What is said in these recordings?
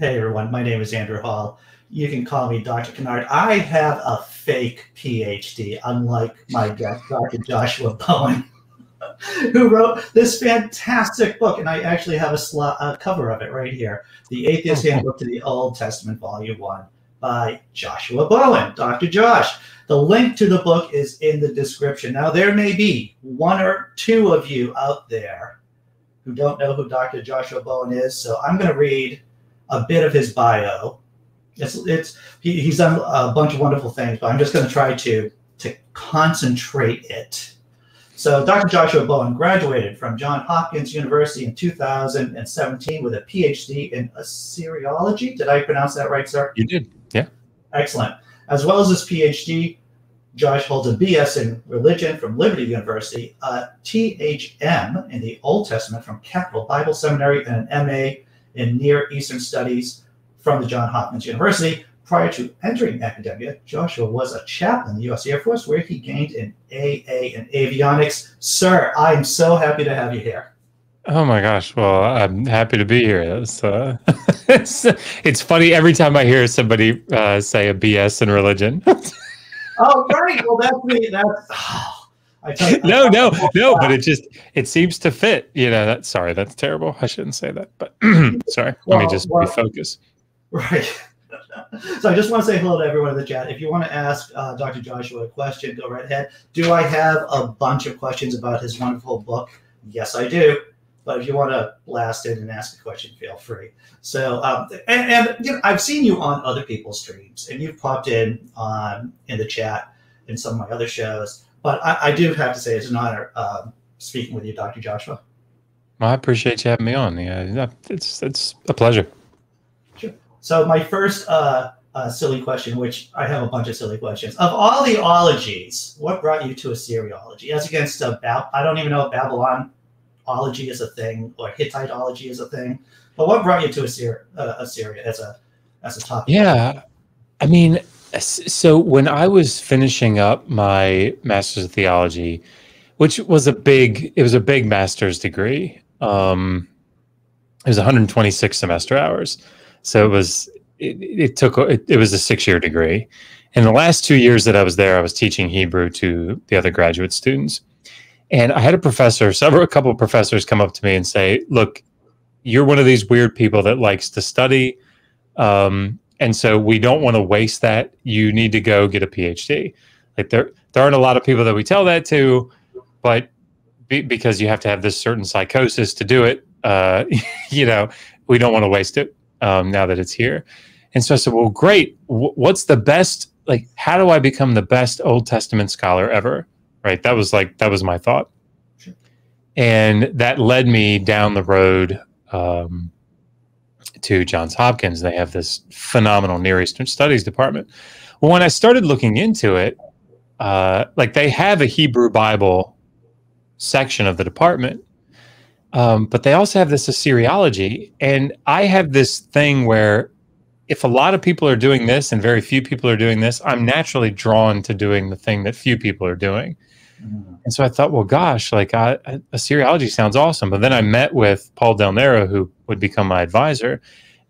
Hey everyone, my name is Andrew Hall. You can call me Dr. Kennard. I have a fake PhD, unlike my guest, Dr. Joshua Bowen, who wrote this fantastic book. And I actually have a, a cover of it right here The Atheist Handbook to the Old Testament, Volume 1 by Joshua Bowen, Dr. Josh. The link to the book is in the description. Now, there may be one or two of you out there who don't know who Dr. Joshua Bowen is, so I'm going to read a bit of his bio. It's it's he, he's done a bunch of wonderful things, but I'm just going to try to to concentrate it. So Dr. Joshua Bowen graduated from Johns Hopkins University in 2017 with a PhD in Assyriology. Did I pronounce that right, sir? You did. Yeah. Excellent. As well as his PhD, Josh holds a BS in religion from Liberty University, a THM in the Old Testament from Capital Bible Seminary, and an MA in Near Eastern Studies from the Johns Hopkins University. Prior to entering academia, Joshua was a chaplain in the U.S. Air Force, where he gained an AA in avionics. Sir, I am so happy to have you here. Oh my gosh! Well, I'm happy to be here. It's, uh, it's, it's funny every time I hear somebody uh, say a BS in religion. oh, right. Well, that's me. That's. Oh no, no, no, but it just it seems to fit. You know, that sorry, that's terrible. I shouldn't say that, but sorry. Well, let me just well, refocus. Right. so I just want to say hello to everyone in the chat. If you want to ask uh, Dr. Joshua a question, go right ahead. Do I have a bunch of questions about his wonderful book? Yes, I do. But if you want to blast in and ask a question, feel free. So, um, and, and you know, I've seen you on other people's streams, and you've popped in on in the chat in some of my other shows. But I, I do have to say it's an honor um, speaking with you, Dr. Joshua. Well, I appreciate you having me on. Yeah, it's it's a pleasure. Sure. So my first uh, uh, silly question, which I have a bunch of silly questions. Of all the ologies, what brought you to Assyriology? As against a Bab- I don't even know if Babylonology is a thing or Hittiteology is a thing. But what brought you to Assyria, uh, Assyria as a as a topic? Yeah, I mean, so when I was finishing up my master's of theology, which was a big, it was a big master's degree. Um, it was 126 semester hours, so it was it, it took it, it was a six year degree. And the last two years that I was there, I was teaching Hebrew to the other graduate students. And I had a professor, several, a couple of professors come up to me and say, look, you're one of these weird people that likes to study. Um, and so we don't want to waste that. You need to go get a PhD. Like there, there aren't a lot of people that we tell that to, but be, because you have to have this certain psychosis to do it, uh, you know, we don't want to waste it um, now that it's here. And so I said, well, great. W- what's the best? Like, how do I become the best Old Testament scholar ever? Right. That was like that was my thought, and that led me down the road. Um, to Johns Hopkins. They have this phenomenal Near Eastern Studies department. Well, when I started looking into it, uh, like they have a Hebrew Bible section of the department, um, but they also have this Assyriology. And I have this thing where if a lot of people are doing this and very few people are doing this, I'm naturally drawn to doing the thing that few people are doing. Mm-hmm. And so I thought, well, gosh, like I, I, Assyriology sounds awesome. But then I met with Paul Delnero, who would become my advisor,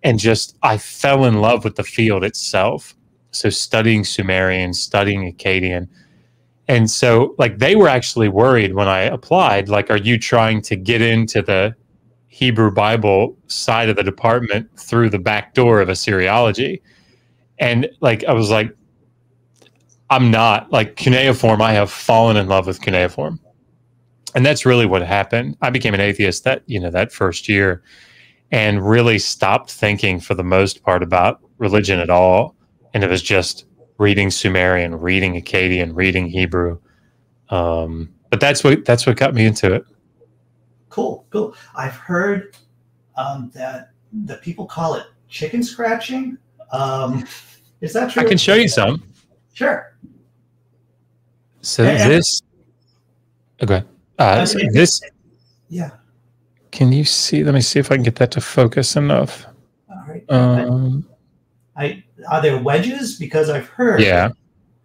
and just I fell in love with the field itself. So studying Sumerian, studying Akkadian. And so like they were actually worried when I applied, like, are you trying to get into the Hebrew Bible side of the department through the back door of Assyriology? And like I was like, I'm not like cuneiform. I have fallen in love with cuneiform, and that's really what happened. I became an atheist that you know that first year, and really stopped thinking for the most part about religion at all. And it was just reading Sumerian, reading Akkadian, reading Hebrew. Um, but that's what that's what got me into it. Cool, cool. I've heard um, that that people call it chicken scratching. Um, is that true? I can show you some. Sure. So and, this. Okay. Uh, so this. Yeah. Can you see? Let me see if I can get that to focus enough. All right. Um, I are there wedges because I've heard. Yeah.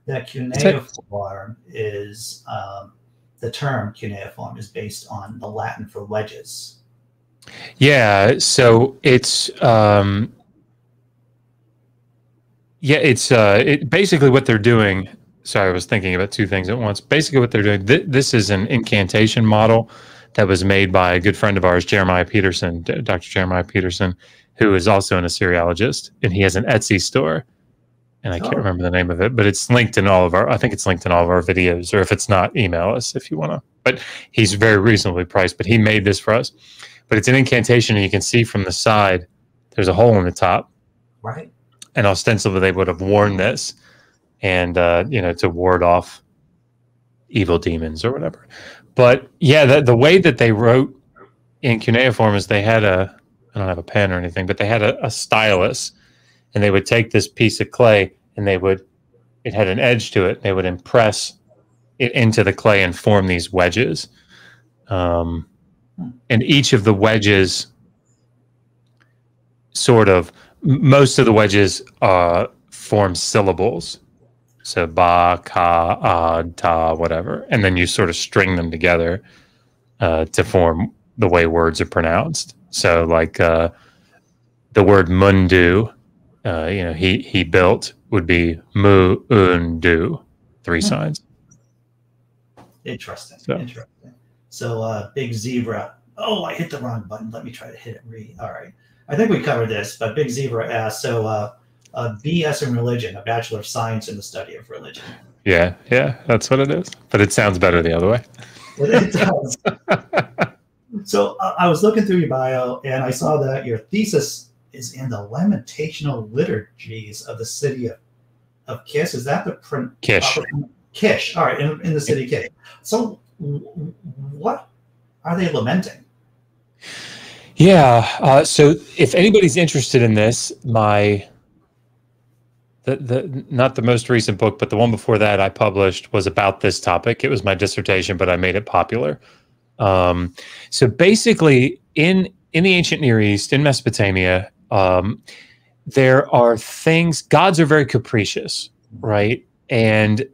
That cuneiform is um, the term cuneiform is based on the Latin for wedges. Yeah. So it's um, Yeah, it's uh, it, basically what they're doing. Sorry, I was thinking about two things at once. Basically, what they're doing. Th- this is an incantation model that was made by a good friend of ours, Jeremiah Peterson, Dr. Jeremiah Peterson, who is also an Assyriologist, and he has an Etsy store. And I can't oh. remember the name of it, but it's linked in all of our. I think it's linked in all of our videos, or if it's not, email us if you want to. But he's very reasonably priced. But he made this for us. But it's an incantation, and you can see from the side, there's a hole in the top. Right. And ostensibly, they would have worn this, and uh, you know, to ward off evil demons or whatever. But yeah, the, the way that they wrote in cuneiform is they had a I don't have a pen or anything, but they had a, a stylus, and they would take this piece of clay and they would it had an edge to it. They would impress it into the clay and form these wedges. Um, and each of the wedges sort of most of the wedges uh, form syllables so ba, ka, ad, ta, whatever. And then you sort of string them together uh, to form the way words are pronounced. So like uh, the word mundu, uh, you know, he he built would be mu undu, three hmm. signs. Interesting. So. Interesting. So uh, big zebra. Oh, I hit the wrong button. Let me try to hit it. Re. All right. I think we covered this, but big zebra asks. So uh, a BS in religion, a Bachelor of Science in the study of religion. Yeah, yeah, that's what it is. But it sounds better the other way. it does. so uh, I was looking through your bio and I saw that your thesis is in the lamentational liturgies of the city of, of Kish. Is that the print? Kish. Uh, Kish. All right, in, in the city of Kish. So what are they lamenting? Yeah. Uh, so if anybody's interested in this, my the, the not the most recent book, but the one before that I published was about this topic. It was my dissertation, but I made it popular. Um, so basically, in in the ancient Near East, in Mesopotamia, um, there are things. Gods are very capricious, right? And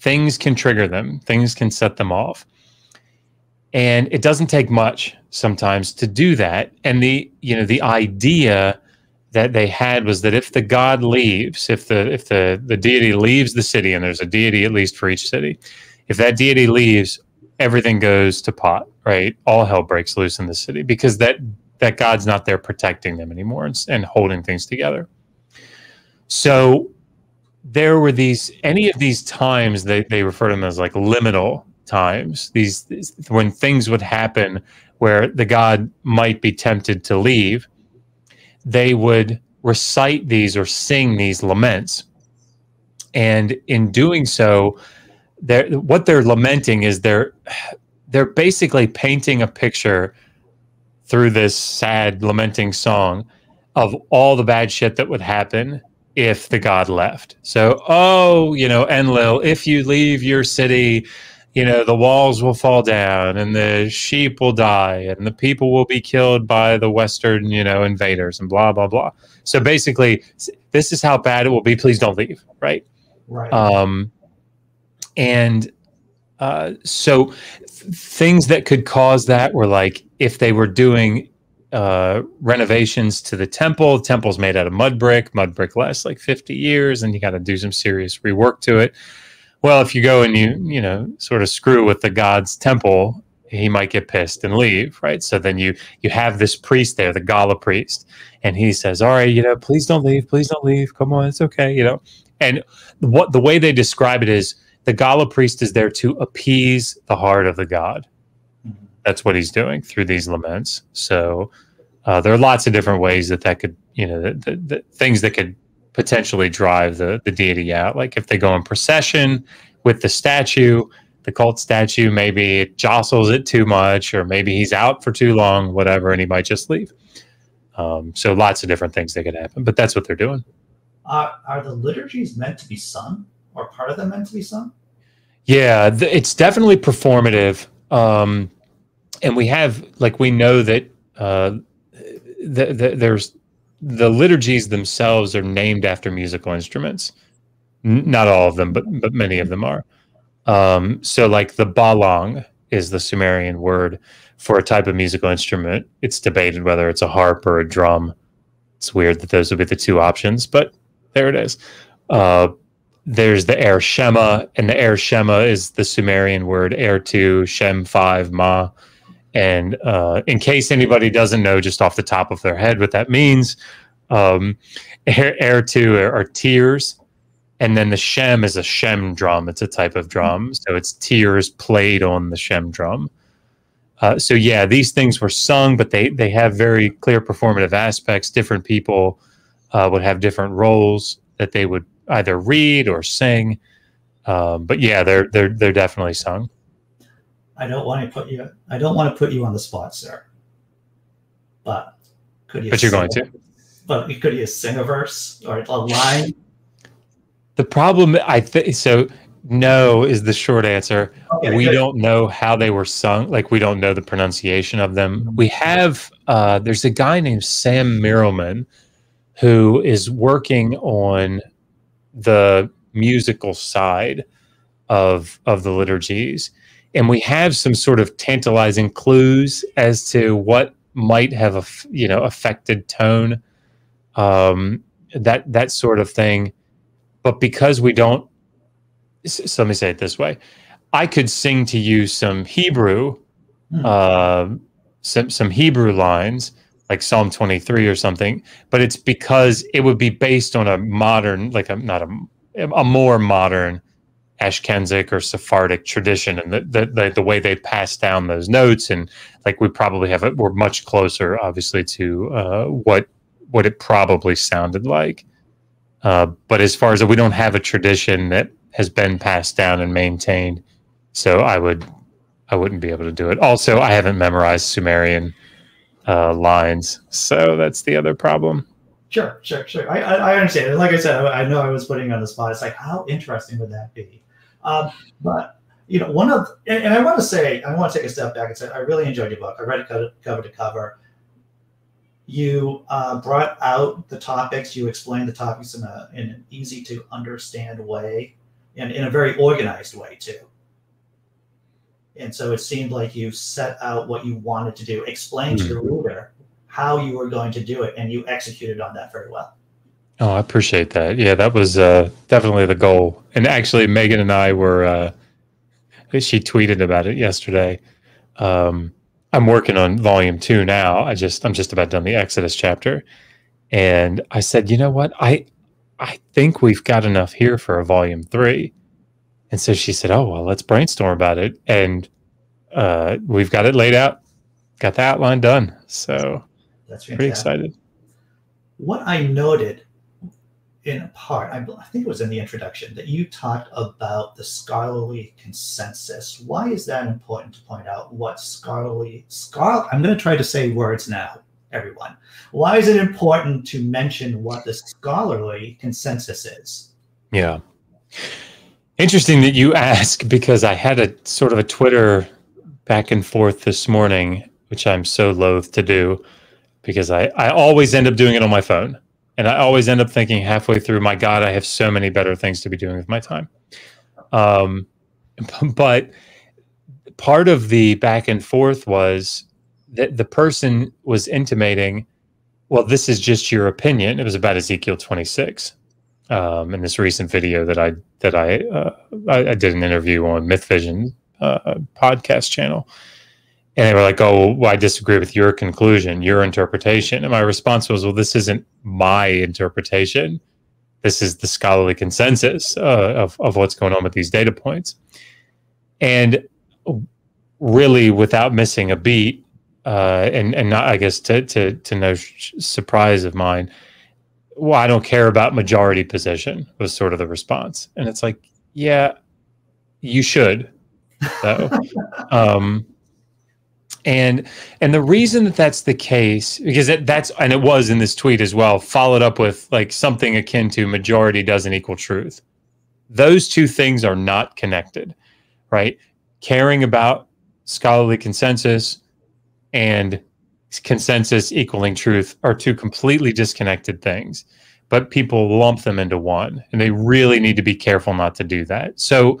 things can trigger them. Things can set them off. And it doesn't take much sometimes to do that. And the you know the idea that they had was that if the god leaves, if the if the the deity leaves the city, and there's a deity at least for each city, if that deity leaves, everything goes to pot, right? All hell breaks loose in the city because that that God's not there protecting them anymore and, and holding things together. So there were these any of these times they, they refer to them as like liminal times these, these when things would happen where the god might be tempted to leave they would recite these or sing these laments. And in doing so, they're, what they're lamenting is they're they're basically painting a picture through this sad lamenting song of all the bad shit that would happen if the god left. So, oh, you know, Enlil, if you leave your city, you know the walls will fall down and the sheep will die and the people will be killed by the western you know invaders and blah blah blah so basically this is how bad it will be please don't leave right right um and uh so th- things that could cause that were like if they were doing uh, renovations to the temple. The temple's made out of mud brick. Mud brick lasts like 50 years, and you got to do some serious rework to it well, if you go and you, you know, sort of screw with the god's temple, he might get pissed and leave, right? So then you you have this priest there, the Gala priest, and he says, "All right, you know, please don't leave, please don't leave. Come on, it's okay, you know." And what the way they describe it is the Gala priest is there to appease the heart of the god. Mm-hmm. That's what he's doing through these laments. So uh, there are lots of different ways that that could, you know, the, the, the things that could potentially drive the, the deity out. Like if they go in procession with the statue, the cult statue, maybe it jostles it too much, or maybe he's out for too long, whatever, and he might just leave. Um, so lots of different things that could happen, but that's what they're doing. Uh, are the liturgies meant to be sung, or part of them meant to be sung? Yeah, th- it's definitely performative, um, and we have like we know that uh, th- th- there's the liturgies themselves are named after musical instruments. N- not all of them, but but many of them are. Um, so, like the balong is the Sumerian word for a type of musical instrument. It's debated whether it's a harp or a drum. It's weird that those would be the two options, but there it is. Uh, there's the eršemma, and the eršemma is the Sumerian word air two, Shem five, Ma. And uh, in case anybody doesn't know just off the top of their head what that means, um, air, air two are, are tears, and then the Shem is a Shem drum. It's a type of drum, so it's tears played on the Shem drum. Uh, so yeah, these things were sung, but they they have very clear performative aspects. Different people uh, would have different roles that they would either read or sing. Um, but yeah, they're they're they're definitely sung. I don't want to put you. I don't want to put you on the spot, sir. But could you? But you're going to. But could you sing a verse or a line? The problem, I think, so no is the short answer. Okay, we good. don't know how they were sung. Like we don't know the pronunciation of them. Mm-hmm. We have. Uh, there's a guy named Sam Mirelman who is working on the musical side of of the liturgies and we have some sort of tantalizing clues as to what might have you know affected tone um that that sort of thing. But because we don't so let me say it this way. I could sing to you some hebrew hmm. uh, some some hebrew lines like psalm 23 or something but it's because it would be based on a modern like a not a a more modern Ashkenazic or Sephardic tradition, and the, the the, the way they pass down those notes, and like we probably have it, we're much closer, obviously, to uh, what what it probably sounded like. Uh, but as far as we don't have a tradition that has been passed down and maintained, so I would I wouldn't be able to do it. Also, I haven't memorized Sumerian uh, lines, so that's the other problem. Sure, sure, sure. I, I, I understand. like I said, I, I, know I was putting on the spot. It's like, how interesting would that be? Um, but you know, one of and, and I want to say, I want to take a step back and say, I really enjoyed your book. I read it cover to cover. You uh, brought out the topics. You explained the topics in a in an easy to understand way, and in a very organized way too. And so it seemed like you set out what you wanted to do, explain mm-hmm. to the reader how you were going to do it, and you executed on that very well. Oh, I appreciate that. Yeah, that was uh, definitely the goal. And actually, Megan and I were. Uh, she tweeted about it yesterday. Um, I'm working on volume two now. I just I'm just about done the Exodus chapter, and I said, you know what, I I think we've got enough here for a volume three. And so she said, oh well, let's brainstorm about it, and uh, we've got it laid out, got the outline done. So that's fantastic. pretty excited. What I noted in a part, I, I think it was in the introduction, that you talked about the scholarly consensus. Why is that important to point out what scholarly scholar? I'm going to try to say words now, everyone. Why is it important to mention what the scholarly consensus is? Yeah. Interesting that you ask because I had a sort of a Twitter back and forth this morning, which I'm so loath to do because I, I always end up doing it on my phone. And I always end up thinking halfway through, my God, I have so many better things to be doing with my time. Um, but part of the back and forth was that the person was intimating, well, this is just your opinion. It was about Ezekiel 26. Um, in this recent video that I that I, uh, I, I did an interview on Myth Vision uh, podcast channel, and they were like, "Oh, well, I disagree with your conclusion, your interpretation." And my response was, "Well, this isn't my interpretation. This is the scholarly consensus uh, of of what's going on with these data points." And really, without missing a beat, uh, and and not, I guess, to to to no sh- surprise of mine, well, I don't care about majority position was sort of the response, and it's like, yeah, you should, though. um, and and the reason that that's the case because it, that's and it was in this tweet as well followed up with like something akin to majority doesn't equal truth. Those two things are not connected right? Caring about scholarly consensus and consensus equaling truth are two completely disconnected things but people lump them into one and they really need to be careful not to do that. So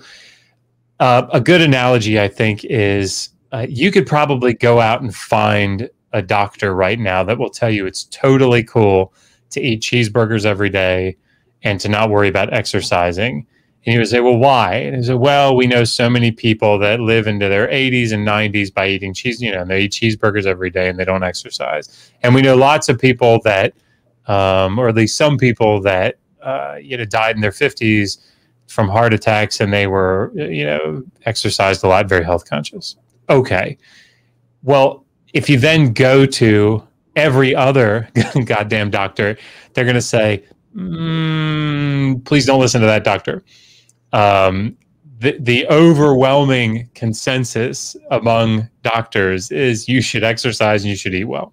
uh, a good analogy i think is uh, you could probably go out and find a doctor right now that will tell you it's totally cool to eat cheeseburgers every day and to not worry about exercising. And he would say, Well, why? And he said, Well, we know so many people that live into their 80s and 90s by eating cheese, you know, and they eat cheeseburgers every day and they don't exercise. And we know lots of people that, um, or at least some people that, uh, you know, died in their 50s from heart attacks and they were, you know, exercised a lot, very health conscious. Okay. Well, if you then go to every other goddamn doctor, they're going to say, mm, please don't listen to that doctor. Um, the, the overwhelming consensus among doctors is you should exercise and you should eat well.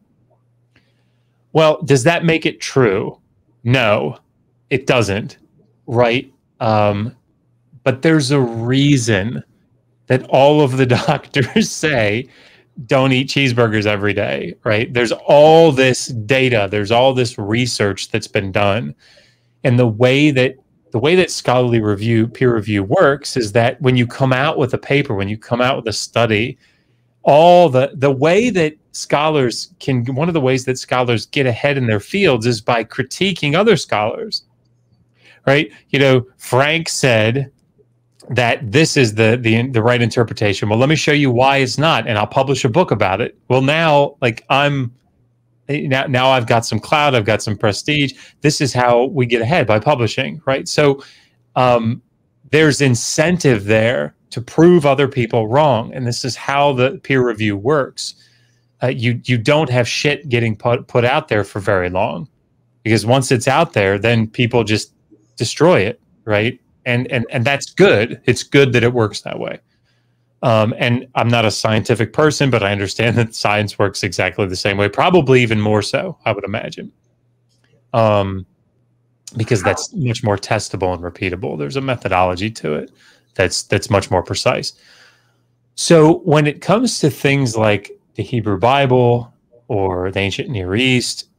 Well, does that make it true? No, it doesn't, right? Um, but there's a reason that all of the doctors say don't eat cheeseburgers every day, right? There's all this data, there's all this research that's been done. And the way that the way that scholarly review peer review works is that when you come out with a paper, when you come out with a study, all the the way that scholars can one of the ways that scholars get ahead in their fields is by critiquing other scholars. Right? You know, Frank said that this is the the the right interpretation. Well, let me show you why it's not, and I'll publish a book about it. Well, now like I'm now now I've got some cloud, I've got some prestige. This is how we get ahead by publishing, right? So um, there's incentive there to prove other people wrong, and this is how the peer review works. Uh, you you don't have shit getting put put out there for very long, because once it's out there, then people just destroy it, right? And and and that's good. It's good that it works that way. Um, and I'm not a scientific person, but I understand that science works exactly the same way, probably even more so, I would imagine. Um, because that's much more testable and repeatable. There's a methodology to it that's that's much more precise. So when it comes to things like the Hebrew Bible or the ancient Near East,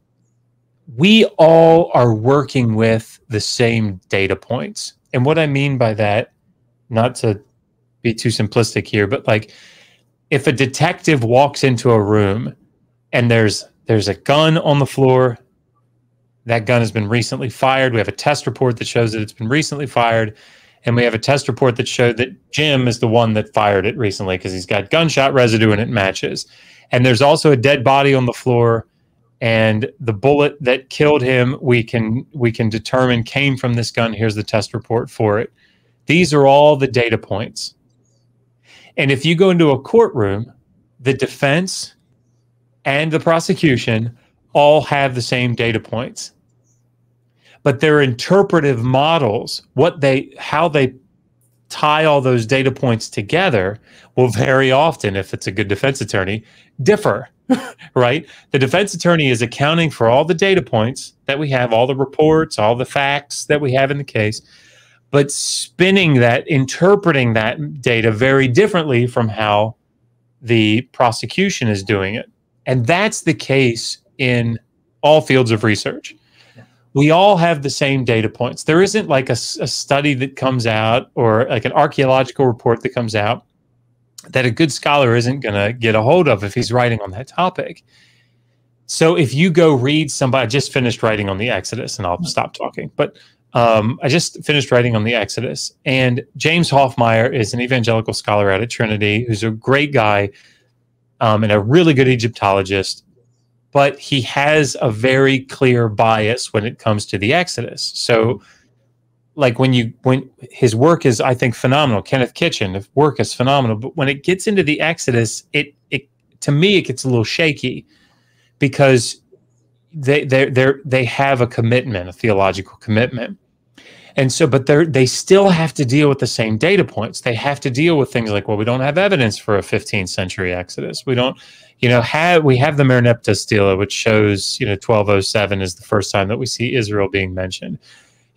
we all are working with the same data points and what I mean by that, not to be too simplistic here, but like if a detective walks into a room and there's there's a gun on the floor, that gun has been recently fired. We have a test report that shows that it's been recently fired. And we have a test report that showed that Jim is the one that fired it recently because he's got gunshot residue and it matches. And there's also a dead body on the floor and the bullet that killed him we can we can determine came from this gun. Here's the test report for it. These are all the data points. And if you go into a courtroom the defense and the prosecution all have the same data points. But their interpretive models. What they how they tie all those data points together will very often if it's a good defense attorney differ right? The defense attorney is accounting for all the data points that we have, all the reports, all the facts that we have in the case, but spinning that, interpreting that data very differently from how the prosecution is doing it. And that's the case in all fields of research. We all have the same data points. There isn't like a, a study that comes out or like an archaeological report that comes out that a good scholar isn't going to get a hold of if he's writing on that topic. So if you go read somebody, I just finished writing on the Exodus, and I'll stop talking. But um, I just finished writing on the Exodus, and James Hoffmeier is an evangelical scholar out at Trinity who's a great guy um, and a really good Egyptologist. But he has a very clear bias when it comes to the Exodus. So like when you when his work is I think phenomenal. Kenneth Kitchen, the work is phenomenal, but when it gets into the Exodus, it it to me it gets a little shaky because they they they they have a commitment, a theological commitment. And so, but they they still have to deal with the same data points. They have to deal with things like, well, we don't have evidence for a 15th century Exodus. We don't, you know, have we have the Merneptah stela, which shows, you know, 1207 is the first time that we see Israel being mentioned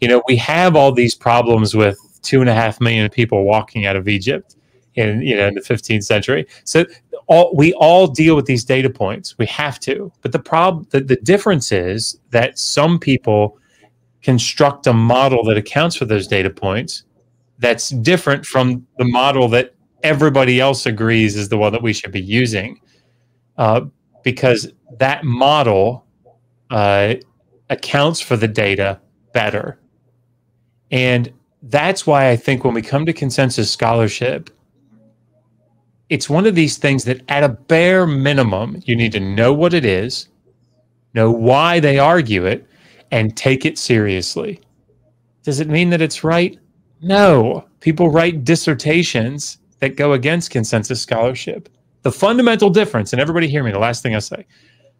you know, we have all these problems with two and a half million people walking out of Egypt in you know in the 15th century. So all we all deal with these data points. We have to. But the problem the, the difference is that some people construct a model that accounts for those data points that's different from the model that everybody else agrees is the one that we should be using. Uh, because that model uh, accounts for the data better And that's why I think when we come to consensus scholarship, it's one of these things that at a bare minimum, you need to know what it is, know why they argue it, and take it seriously. Does it mean that it's right? No. People write dissertations that go against consensus scholarship. The fundamental difference, and everybody hear me, the last thing I say,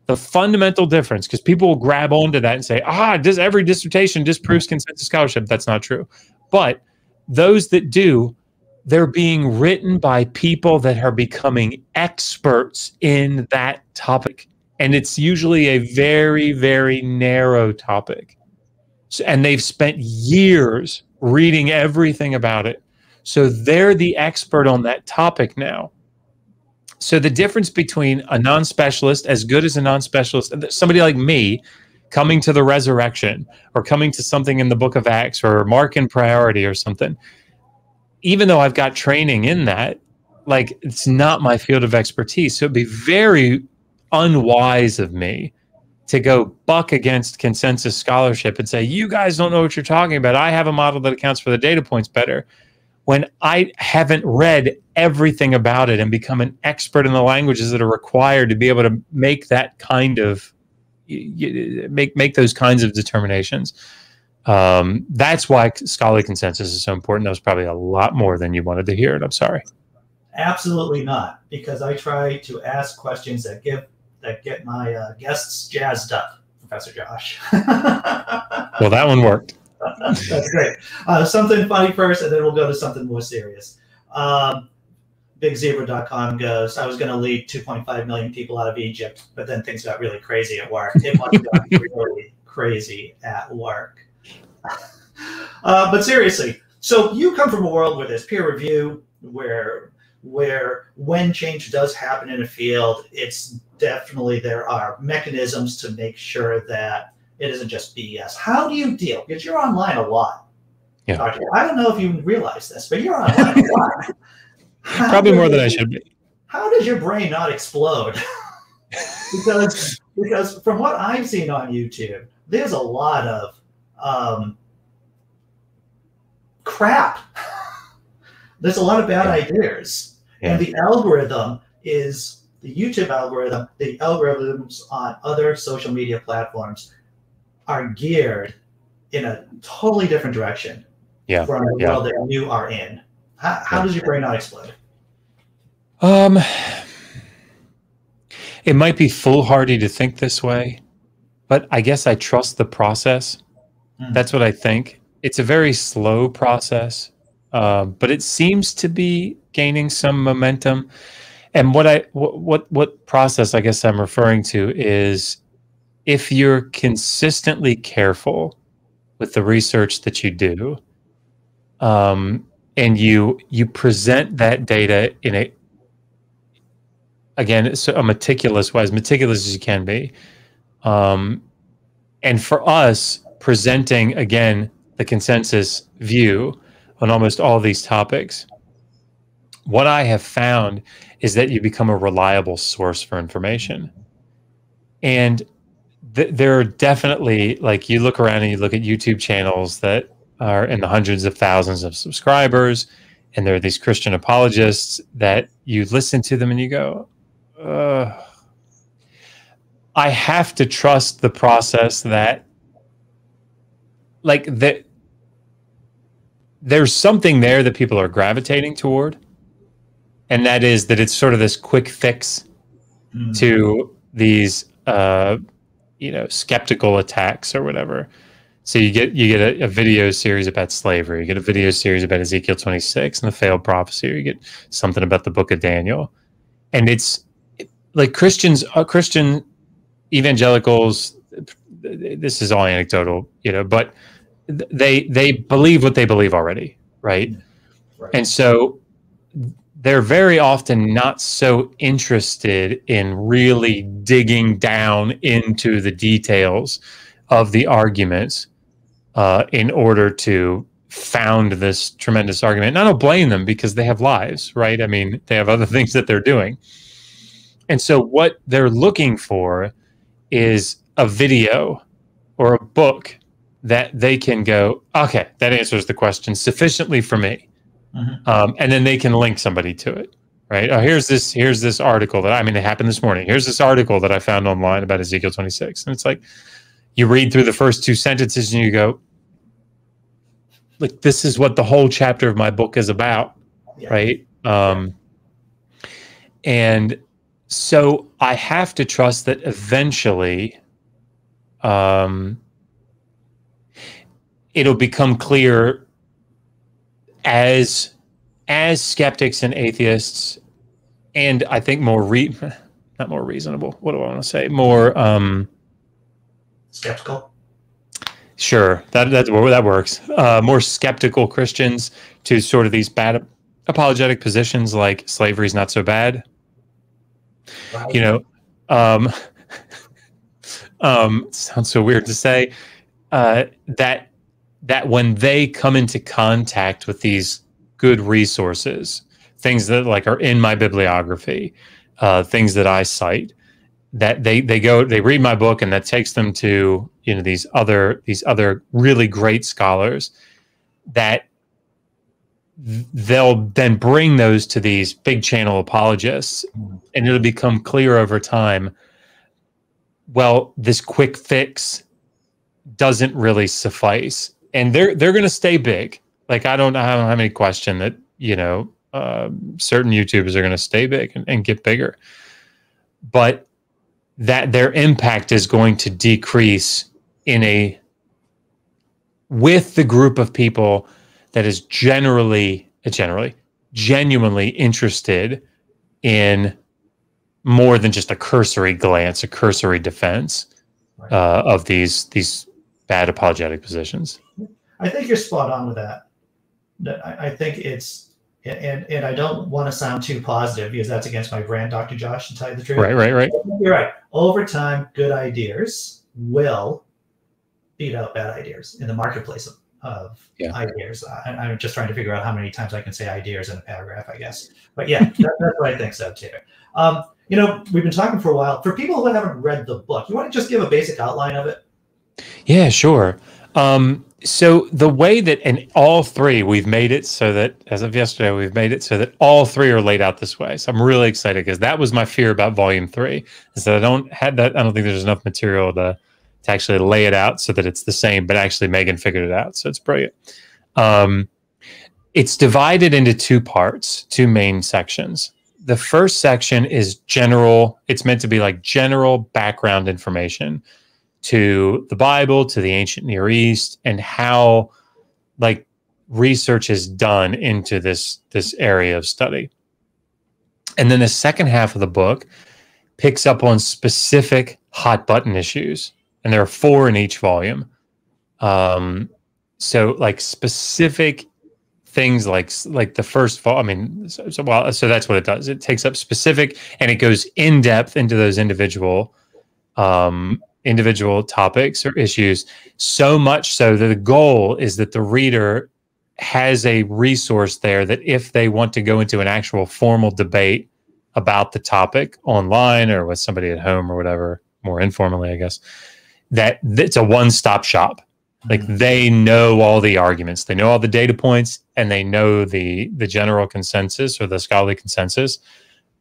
the fundamental difference, because people will grab onto that and say, ah, does every dissertation disproves consensus scholarship? That's not true. But those that do, they're being written by people that are becoming experts in that topic. And it's usually a very, very narrow topic. So, and they've spent years reading everything about it. So they're the expert on that topic now. So the difference between a non-specialist, as good as a non-specialist, somebody like me, coming to the resurrection or coming to something in the book of Acts or Markan priority or something, even though I've got training in that, like it's not my field of expertise. So it'd be very unwise of me to go buck against consensus scholarship and say, you guys don't know what you're talking about. I have a model that accounts for the data points better when I haven't read everything about it and become an expert in the languages that are required to be able to make that kind of make make those kinds of determinations. Um, that's why scholarly consensus is so important. That was probably a lot more than you wanted to hear, and I'm sorry. Absolutely not, because I try to ask questions that give that get my uh, guests jazzed up, Professor Josh. well, that one worked. That's great. Uh, something funny first, and then we'll go to something more serious. Um, BigZebra.com goes, I was going to lead 2.5 million people out of Egypt, but then things got really crazy at work. It must have got really crazy at work. Uh, but seriously, so you come from a world where there's peer review, where where when change does happen in a field, it's definitely there are mechanisms to make sure that it isn't just BS. How do you deal? Because you're online a lot. Yeah. I don't know if you realize this, but you're online a lot. Probably more than I should be. How does your brain not explode? because because from what I've seen on YouTube, there's a lot of um, crap. There's a lot of bad yeah. ideas, yeah. and the algorithm is the YouTube algorithm. The algorithms on other social media platforms are geared in a totally different direction yeah. from the yeah. world that you are in. How, how does your brain not explode? Um, it might be foolhardy to think this way, but I guess I trust the process. Mm. That's what I think. It's a very slow process, uh, but it seems to be gaining some momentum. And what I what what process I guess I'm referring to is if you're consistently careful with the research that you do, um, and you you present that data in a again so a meticulous way as meticulous as you can be. Um, and for us presenting again the consensus view on almost all these topics what i have found is that you become a reliable source for information. And th- there are definitely like you look around and you look at youtube channels that are in the hundreds of thousands of subscribers and there are these christian apologists that you listen to them and you go uh, i have to trust the process that like that there's something there that people are gravitating toward and that is that it's sort of this quick fix mm. to these uh, you know skeptical attacks or whatever so you get you get a, a, video series about slavery, you get a video series about Ezekiel 26 and the failed prophecy, or you get something about the book of Daniel. And it's like Christians, uh, Christian evangelicals, this is all anecdotal, you know, but they they believe what they believe already, right? right. And so they're very often not so interested in really digging down into the details of the arguments uh, in order to found this tremendous argument. And I don't blame them because they have lives, right? I mean, they have other things that they're doing. And so what they're looking for is a video or a book that they can go, okay, that answers the question sufficiently for me. Mm-hmm. Um, and then they can link somebody to it, right? Oh, here's this, here's this article that I mean, it happened this morning. Here's this article that I found online about Ezekiel 26. And it's like, you read through the first two sentences and you go, like, this is what the whole chapter of my book is about, yeah. right? Um, and so I have to trust that eventually, um, it'll become clear as as skeptics and atheists, and I think more re not more reasonable. What do I want to say? More um, skeptical. Sure, that that that works. Uh, more skeptical Christians to sort of these bad apologetic positions like slavery is not so bad. Right. You know, um, um, sounds so weird to say. Uh, that that when they come into contact with these good resources, things that like are in my bibliography, uh, things that I cite, that they they go they read my book and that takes them to you know these other these other really great scholars that they'll then bring those to these big channel apologists mm-hmm. and it'll become clear over time well this quick fix doesn't really suffice and they're they're going to stay big. Like I don't I don't have any question that you know uh, certain YouTubers are going to stay big and, and get bigger, but that their impact is going to decrease in a with the group of people that is generally generally genuinely interested in more than just a cursory glance, a cursory defense uh, of these these bad apologetic positions. I think you're spot on with that. I, I think it's and and I don't want to sound too positive because that's against my brand, Dr. Josh, to tell you the truth. Right, right, right. You're right. Over time, good ideas will beat out bad ideas in the marketplace of, of yeah. ideas. I, am just trying to figure out how many times I can say ideas in a paragraph, I guess. But yeah, that, that's what I think so too. Um, you know, we've been talking for a while. For people who haven't read the book, you want to just give a basic outline of it? Yeah, sure. Um, so the way that and all three we've made it so that as of yesterday we've made it so that all three are laid out this way. So I'm really excited because that was my fear about volume three is that I don't have that. I don't think there's enough material to to actually lay it out so that it's the same. But actually, Megan figured it out, so it's brilliant. Um, it's divided into two parts, two main sections. The first section is general. It's meant to be like general background information to the Bible, to the ancient Near East, and how like research is done into this this area of study. And then the second half of the book picks up on specific hot button issues, and there are four in each volume. Um, so like specific things like like the first fall. I mean, so, so well, so that's what it does. It takes up specific and it goes in depth into those individual um, individual topics or issues, so much so that the goal is that the reader has a resource there that if they want to go into an actual formal debate about the topic online or with somebody at home or whatever, more informally, I guess, that it's a one stop shop. Like mm-hmm. they know all the arguments, they know all the data points, and they know the the general consensus or the scholarly consensus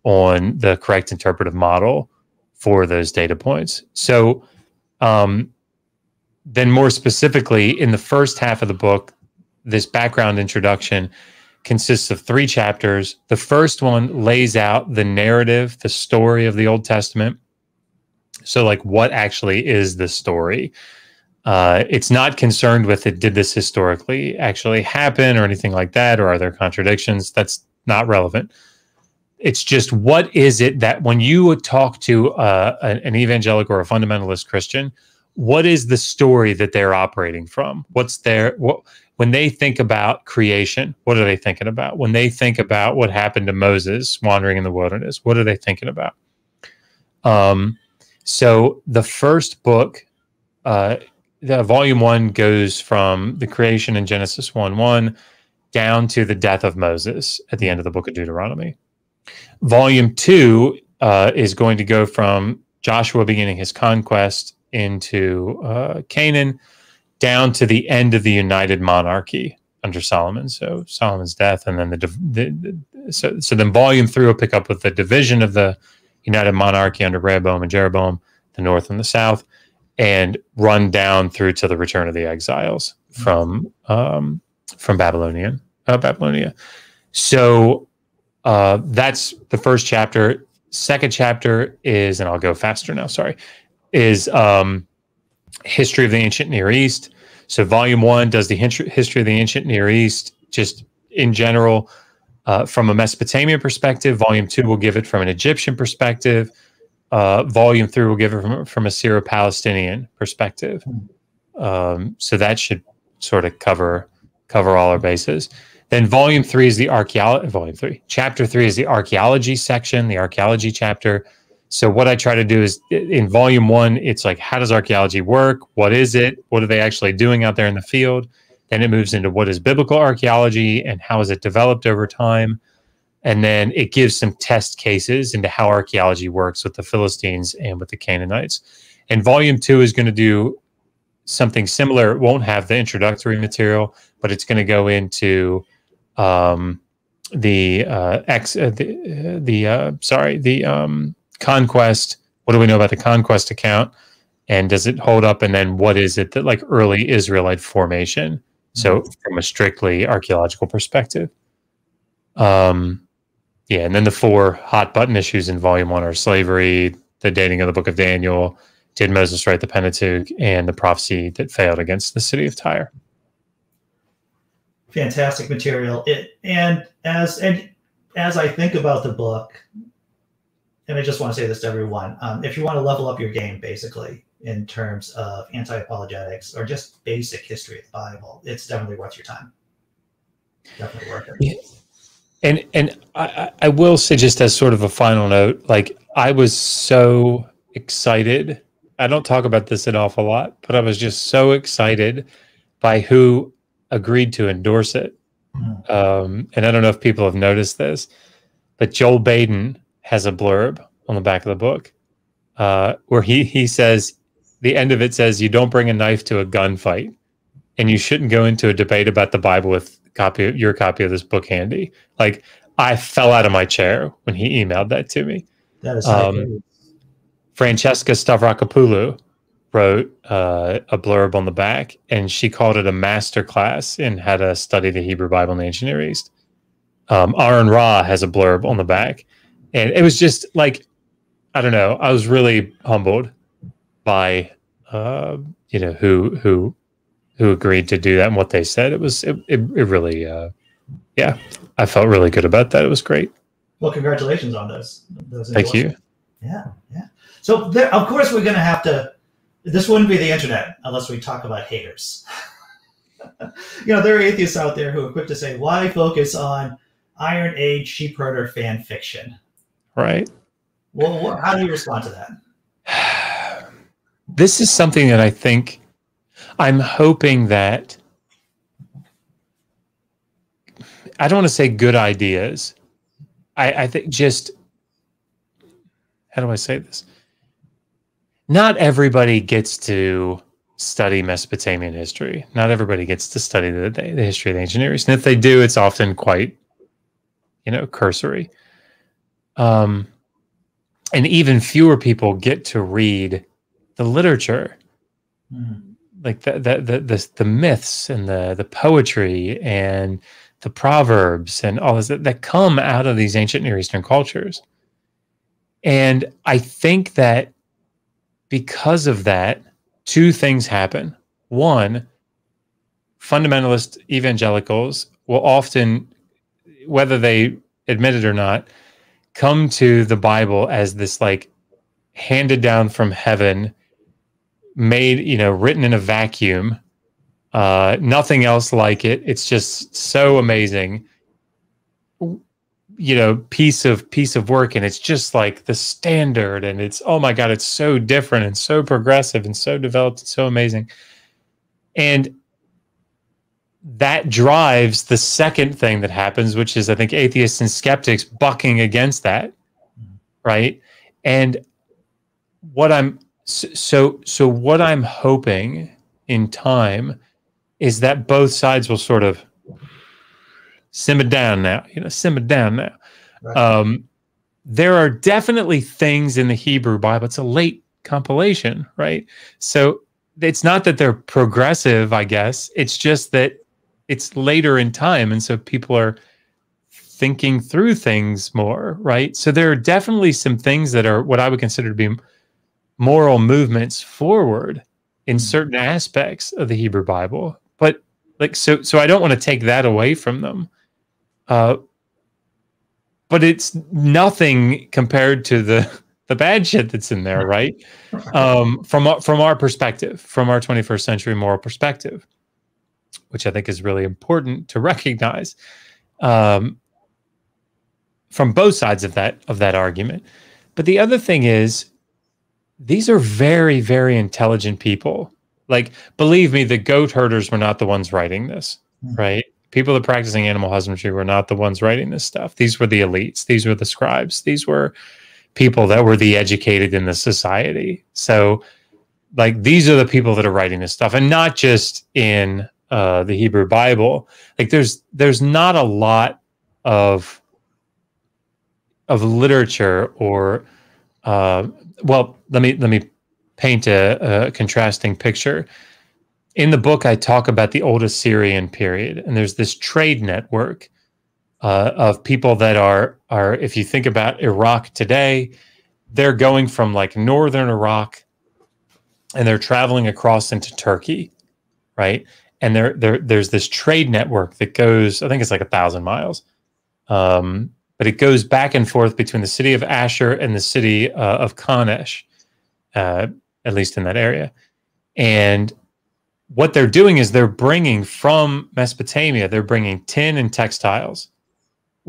on the correct interpretive model for those data points. So, um, then more specifically, in the first half of the book, this background introduction consists of three chapters. The first one lays out the narrative, the story of the Old Testament. So, like, what actually is the story? Uh, it's not concerned with it. Did this historically actually happen, or anything like that, or are there contradictions? That's not relevant it's just what is it that when you talk to uh, an evangelical or a fundamentalist Christian, what is the story that they're operating from? What's their what when they think about creation? What are they thinking about? When they think about what happened to Moses wandering in the wilderness, what are they thinking about? Um, so the first book, uh, the volume one goes from the creation in Genesis one one down to the death of Moses at the end of the book of Deuteronomy. Volume two uh, is going to go from Joshua beginning his conquest into uh, Canaan down to the end of the united monarchy under Solomon. So Solomon's death, and then the, the, the so so then volume three will pick up with the division of the united monarchy under Rehoboam and Jeroboam, the north and the south, and run down through to the return of the exiles from um, from Babylonian uh, Babylonia. So uh, that's the first chapter. Second chapter is, and I'll go faster now. Sorry, is um, history of the ancient Near East. So volume one does the history of the ancient Near East, just in general, uh, from a Mesopotamian perspective. Volume two will give it from an Egyptian perspective. Uh, volume three will give it from, from a Syro-Palestinian perspective. Um, so that should sort of cover cover all our bases. Then volume three is the archaeology. Volume three, chapter three is the archaeology section, the archaeology chapter. So what I try to do is in volume one, it's like how does archaeology work? What is it? What are they actually doing out there in the field? Then it moves into what is biblical archaeology and how is it developed over time. And then it gives some test cases into how archaeology works with the Philistines and with the Canaanites. And volume two is going to do something similar. It won't have the introductory material, but it's going to go into um, the uh, ex uh, the uh, the uh, sorry the um, conquest. What do we know about the conquest account? And does it hold up? And then what is it that like early Israelite formation? So mm-hmm. from a strictly archaeological perspective. Um, yeah, and then the four hot button issues in volume one are slavery, the dating of the book of Daniel, did Moses write the Pentateuch, and the prophecy that failed against the city of Tyre fantastic material. It and as and as I think about the book, and I just want to say this to everyone: um, if you want to level up your game, basically in terms of anti-apologetics or just basic history of the Bible, it's definitely worth your time. Definitely worth it. Yeah. And and I, I will say just as sort of a final note, like I was so excited. I don't talk about this an awful lot, but I was just so excited by who agreed to endorse it. Hmm. Um, and I don't know if people have noticed this, but Joel Baden has a blurb on the back of the book uh, where he he says the end of it says you don't bring a knife to a gunfight, and you shouldn't go into a debate about the Bible with copy your copy of this book handy. Like I fell out of my chair when he emailed that to me. That is um, Francesca Stavrakopoulou wrote uh, a blurb on the back, and she called it a master class in how to study the Hebrew Bible in the ancient Near East. Um, Aaron Ra has a blurb on the back, and it was just like I don't know. I was really humbled by uh, you know who who who agreed to do that and what they said. It was it it, it really uh, yeah. I felt really good about that. It was great. Well, congratulations on those. those Thank you. Yeah, yeah. So there, of course we're going to have to this wouldn't be the internet unless we talk about haters. you know, there are atheists out there who are quick to say, why focus on Iron Age sheepherder fan fiction? Right. Well, how do you respond to that? this is something that I think I'm hoping that I don't want to say good ideas. I, I think just how do I say this? Not everybody gets to study Mesopotamian history. Not everybody gets to study the, the, history of the ancient Near East. And if they do, it's often quite, you know, cursory. Um, and even fewer people get to read the literature, mm. like the, the, the, the, the myths and the, the poetry and the proverbs and all this that, that come out of these ancient Near Eastern cultures. And I think that because of that, two things happen. One, fundamentalist evangelicals will often, whether they admit it or not, come to the Bible as this like handed down from heaven, made, you know, written in a vacuum, uh, nothing else like it. It's just so amazing you know piece of piece of work and it's just like the standard and it's oh my god it's so different and so progressive and so developed and so amazing. And that drives the second thing that happens which is i think atheists and skeptics bucking against that right? And what i'm so so what i'm hoping in time is that both sides will sort of simmer down now, you know, simmer down now. Right. Um, there are definitely things in the Hebrew Bible. It's a late compilation, right? So it's not that they're progressive, I guess. It's just that it's later in time. And so people are thinking through things more, right? So there are definitely some things that are what I would consider to be moral movements forward in hmm. certain aspects of the Hebrew Bible. But like so so I don't want to take that away from them. Uh but it's nothing compared to the the bad shit that's in there, right? Um, from from our perspective, from our 21st century moral perspective, which I think is really important to recognize um, from both sides of that of that argument. But the other thing is, these are very very intelligent people. Like, believe me, the goat herders were not the ones writing this, mm-hmm. right? People that practicing animal husbandry were not the ones writing this stuff. These were the elites. These were the scribes. These were people that were the educated in the society. So, like, these are the people that are writing this stuff, and not just in uh, the Hebrew Bible. Like, there's there's not a lot of of literature or uh, well, let me let me paint a, a contrasting picture. In the book, I talk about the old Assyrian period, and there's this trade network uh, of people that are are if you think about Iraq today, they're going from like northern Iraq and they're traveling across into Turkey, right? And there there there's this trade network that goes, I think it's like a thousand miles. Um, but it goes back and forth between the city of Ashur and the city uh, of Kanesh, uh, at least in that area. And what they're doing is they're bringing from Mesopotamia, they're bringing tin and textiles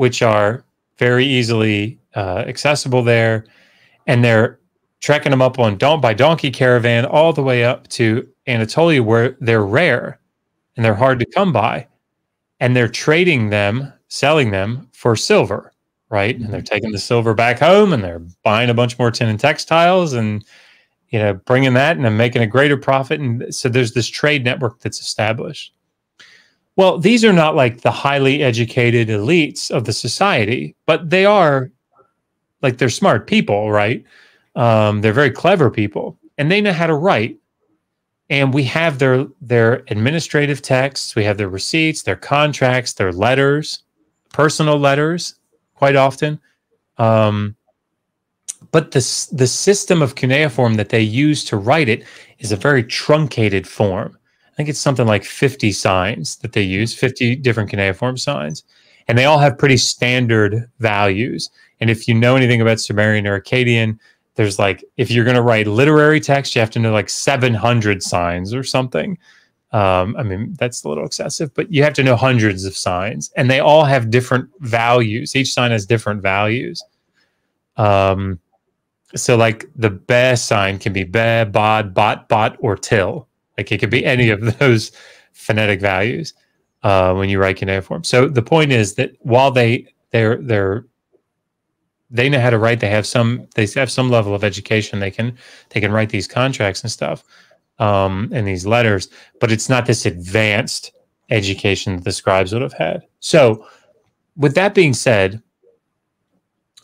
which are very easily uh, accessible there, and they're trekking them up on don- by donkey caravan all the way up to Anatolia, where they're rare and they're hard to come by, and they're trading them, selling them for silver, right? And they're taking the silver back home, and they're buying a bunch more tin and textiles, and you know, bringing that and making a greater profit. And so there's this trade network that's established. Well, these are not like the highly educated elites of the society, but they are like they're smart people, right? Um, they're very clever people, and they know how to write. And we have their their administrative texts, we have their receipts, their contracts, their letters, personal letters, quite often. Um, but the the system of cuneiform that they use to write it is a very truncated form I think it's something like 50 signs that they use, 50 different cuneiform signs. And they all have pretty standard values. And if you know anything about Sumerian or Akkadian, there's like, if you're going to write literary text, you have to know like 700 signs or something. Um, I mean, that's a little excessive, but you have to know hundreds of signs, and they all have different values. Each sign has different values. Um, so, like the be sign can be be, bod, bot, bot, or till. Like it could be any of those phonetic values uh, when you write cuneiform. So the point is that while they they're they're they know how to write, they have some they have some level of education. They can they can write these contracts and stuff um, and these letters, but it's not this advanced education that the scribes would have had. So with that being said,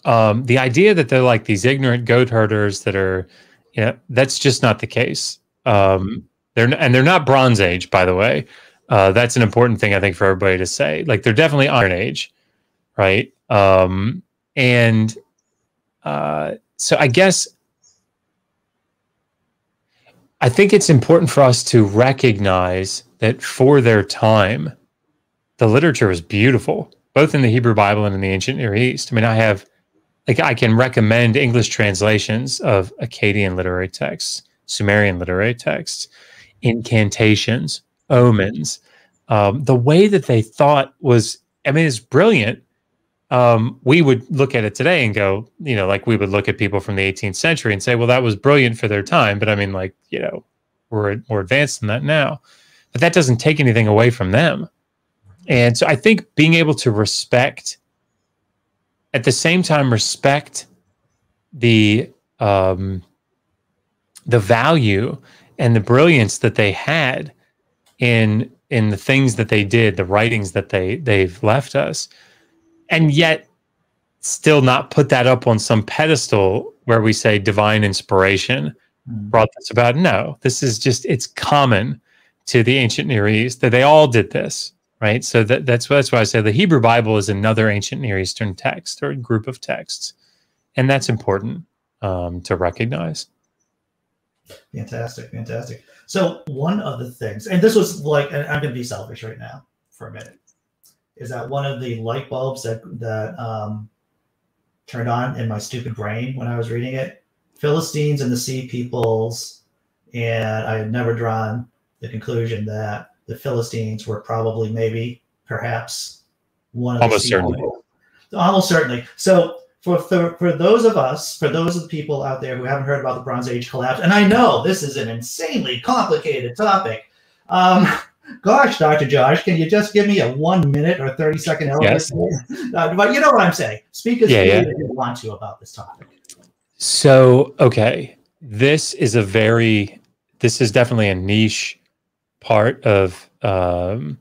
um, the idea that they're like these ignorant goat herders that are, you know, that's just not the case. Um, they're and they're not Bronze Age, by the way. Uh, that's an important thing I think for everybody to say. Like they're definitely Iron Age, right? Um, and uh, so I guess I think it's important for us to recognize that for their time, the literature was beautiful, both in the Hebrew Bible and in the ancient Near East. I mean, I have like I can recommend English translations of Akkadian literary texts, Sumerian literary texts incantations, omens. Um, the way that they thought was, I mean, it's brilliant. Um, we would look at it today and go, you know, like we would look at people from the 18th century and say, well, that was brilliant for their time. But I mean, like, you know, we're more advanced than that now. But that doesn't take anything away from them. And so I think being able to respect, at the same time, respect the um, the value and the brilliance that they had in in the things that they did, the writings that they they've left us, and yet still not put that up on some pedestal where we say divine inspiration mm. brought this about. No, this is just it's common to the ancient Near East that they all did this, right? So that, that's that's why I say the Hebrew Bible is another ancient Near Eastern text or group of texts, and that's important um, to recognize. Fantastic, fantastic. So one of the things, and this was like, and I'm going to be selfish right now for a minute, is that one of the light bulbs that that um, turned on in my stupid brain when I was reading it, Philistines and the Sea Peoples, and I had never drawn the conclusion that the Philistines were probably, maybe, perhaps one of almost the certainly, people. almost certainly. So for, for for those of us, for those of the people out there who haven't heard about the Bronze Age collapse, and I know this is an insanely complicated topic. Um, gosh, Dr. Josh, can you just give me a one minute or 30 second elevator? Yes. Uh, but you know what I'm saying. Speak as yeah, yeah. as you want to about this topic. So, okay. This is a very, this is definitely a niche part of um,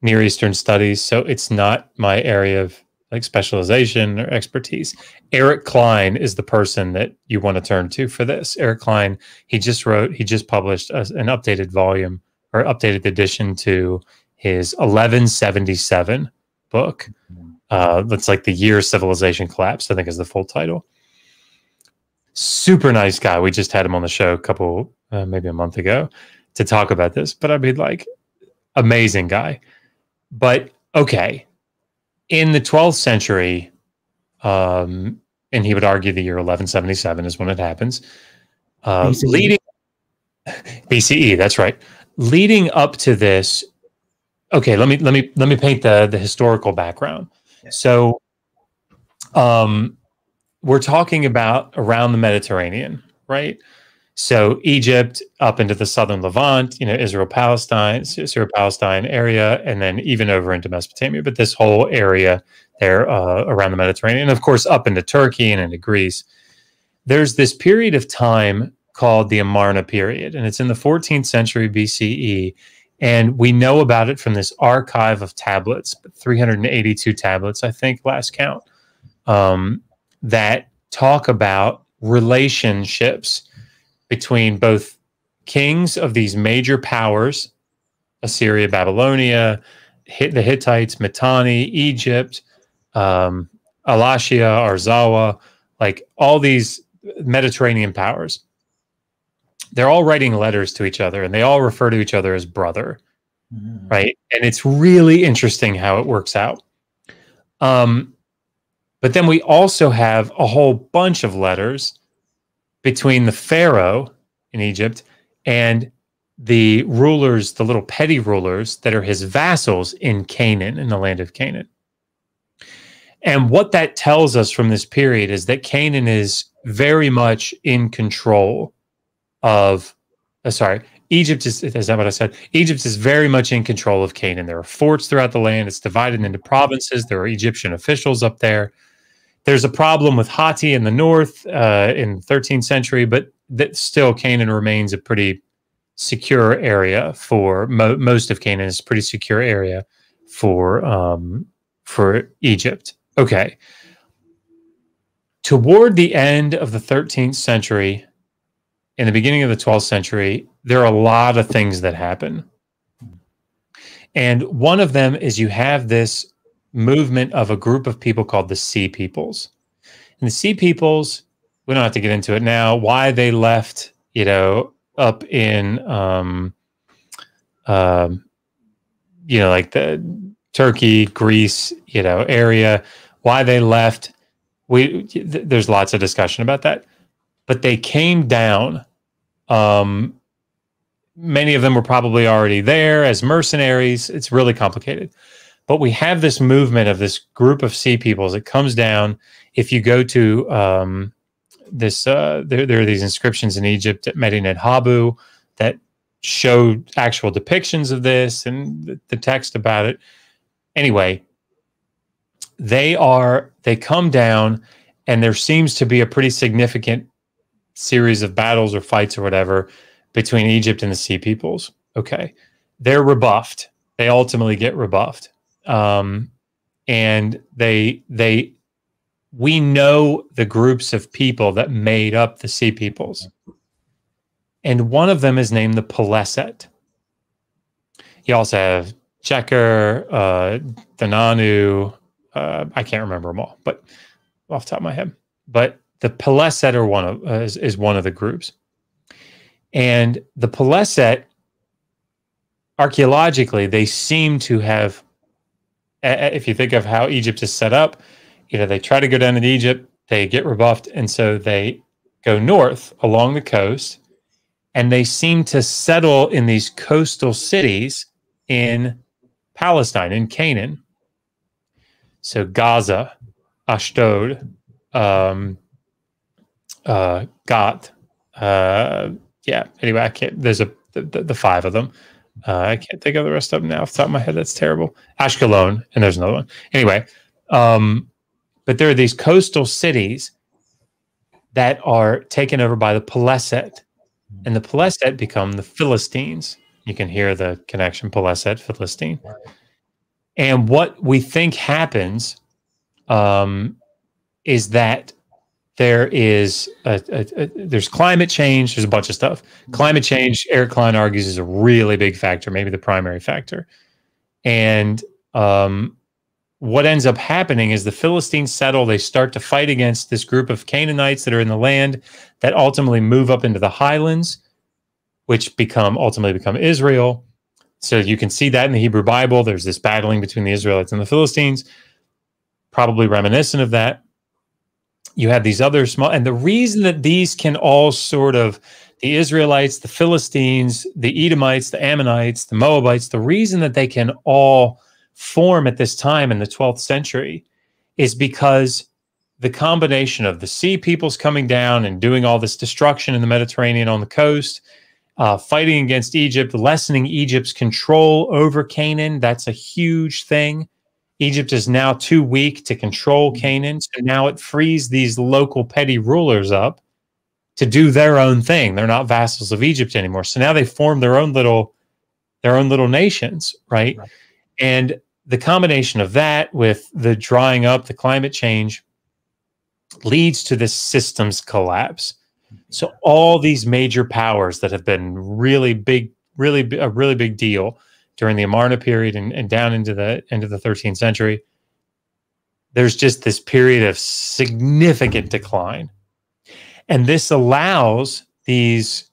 Near Eastern studies. So it's not my area of like specialization or expertise. Eric Cline is the person that you want to turn to for this. Eric Cline, he just wrote, he just published a, an updated volume or updated edition to his 1177 book. Uh, that's like the year civilization collapsed, I think is the full title. Super nice guy. We just had him on the show a couple, uh, maybe a month ago to talk about this, but I mean, like, amazing guy. But okay, in the 12th century, um, and he would argue the year 1177 is when it happens. Uh, BCE. Leading BCE, that's right. Leading up to this, okay, let me let me let me paint the the historical background. So, um, we're talking about around the Mediterranean, right? So Egypt up into the southern Levant, you know, Israel, Palestine, Syria, Palestine area, and then even over into Mesopotamia. But this whole area there uh, around the Mediterranean, and of course up into Turkey and into Greece. There's this period of time called the Amarna period, and it's in the 14th century BCE. And we know about it from this archive of tablets, 382 tablets, I think, last count, um, that talk about relationships between both kings of these major powers Assyria, Babylonia, the Hittites, Mitanni, Egypt, um, Alashia, Arzawa, like all these Mediterranean powers. They're all writing letters to each other and they all refer to each other as brother, mm. right? And it's really interesting how it works out. Um, but then we also have a whole bunch of letters between the Pharaoh in Egypt and the rulers, the little petty rulers that are his vassals in Canaan, in the land of Canaan. And what that tells us from this period is that Canaan is very much in control of, uh, sorry, Egypt is, is that what I said? Egypt is very much in control of Canaan. There are forts throughout the land. It's divided into provinces. There are Egyptian officials up there. There's a problem with Hatti in the north uh, in 13th century, but that still Canaan remains a pretty secure area for mo- most of Canaan is a pretty secure area for um, for Egypt. Okay. Toward the end of the 13th century, in the beginning of the 12th century, there are a lot of things that happen. And one of them is you have this movement of a group of people called the Sea Peoples. And the Sea Peoples, we don't have to get into it now, why they left, you know, up in, um, um, you know, like the Turkey, Greece, you know, area, why they left. We th- there's lots of discussion about that, but they came down. Um, many of them were probably already there as mercenaries. It's really complicated. But we have this movement of this group of sea peoples that comes down. If you go to um, this, uh, there, there are these inscriptions in Egypt at Medinet Habu that show actual depictions of this and the, the text about it. Anyway, they are they come down, and there seems to be a pretty significant series of battles or fights or whatever between Egypt and the Sea Peoples. Okay, they're rebuffed. They ultimately get rebuffed, um, and they they we know the groups of people that made up the Sea Peoples, and one of them is named the Peleset. You also have Tjeker, uh. Uh, I can't remember them all, but off the top of my head. But the Peleset are one of uh, is, is one of the groups, and the Peleset archaeologically they seem to have. If you think of how Egypt is set up, you know they try to go down into Egypt, they get rebuffed, and so they go north along the coast, and they seem to settle in these coastal cities in Palestine, in Canaan. So Gaza, Ashdod, um, uh. Uh, yeah. Anyway, I can't. There's a the, the five of them. Uh, I can't think of the rest of them now off the top of my head. That's terrible. Ashkelon, and there's another one. Anyway, um, but there are these coastal cities that are taken over by the Peleset, and the Peleset become the Philistines. You can hear the connection, Peleset, Philistine. And what we think happens um, is that there is a, a, a, there's climate change. There's a bunch of stuff. Climate change, Eric Cline argues, is a really big factor, maybe the primary factor. And um, what ends up happening is the Philistines settle. They start to fight against this group of Canaanites that are in the land that ultimately move up into the highlands, which become ultimately become Israel. So you can see that in the Hebrew Bible. There's this battling between the Israelites and the Philistines, probably reminiscent of that you have these other small and the reason that these can all sort of the israelites the philistines the edomites the ammonites the moabites the reason that they can all form at this time in the 12th century is because the combination of the sea peoples coming down and doing all this destruction in the mediterranean on the coast uh, fighting against egypt lessening egypt's control over canaan that's a huge thing Egypt is now too weak to control mm-hmm. Canaan. So now it frees these local petty rulers up to do their own thing. They're not vassals of Egypt anymore. So now they form their own little their own little nations, right? right? And the combination of that with the drying up, the climate change leads to this systems collapse. So all these major powers that have been really big, really a really big deal during the Amarna period and, and down into the into the 13th century, there's just this period of significant decline. And this allows these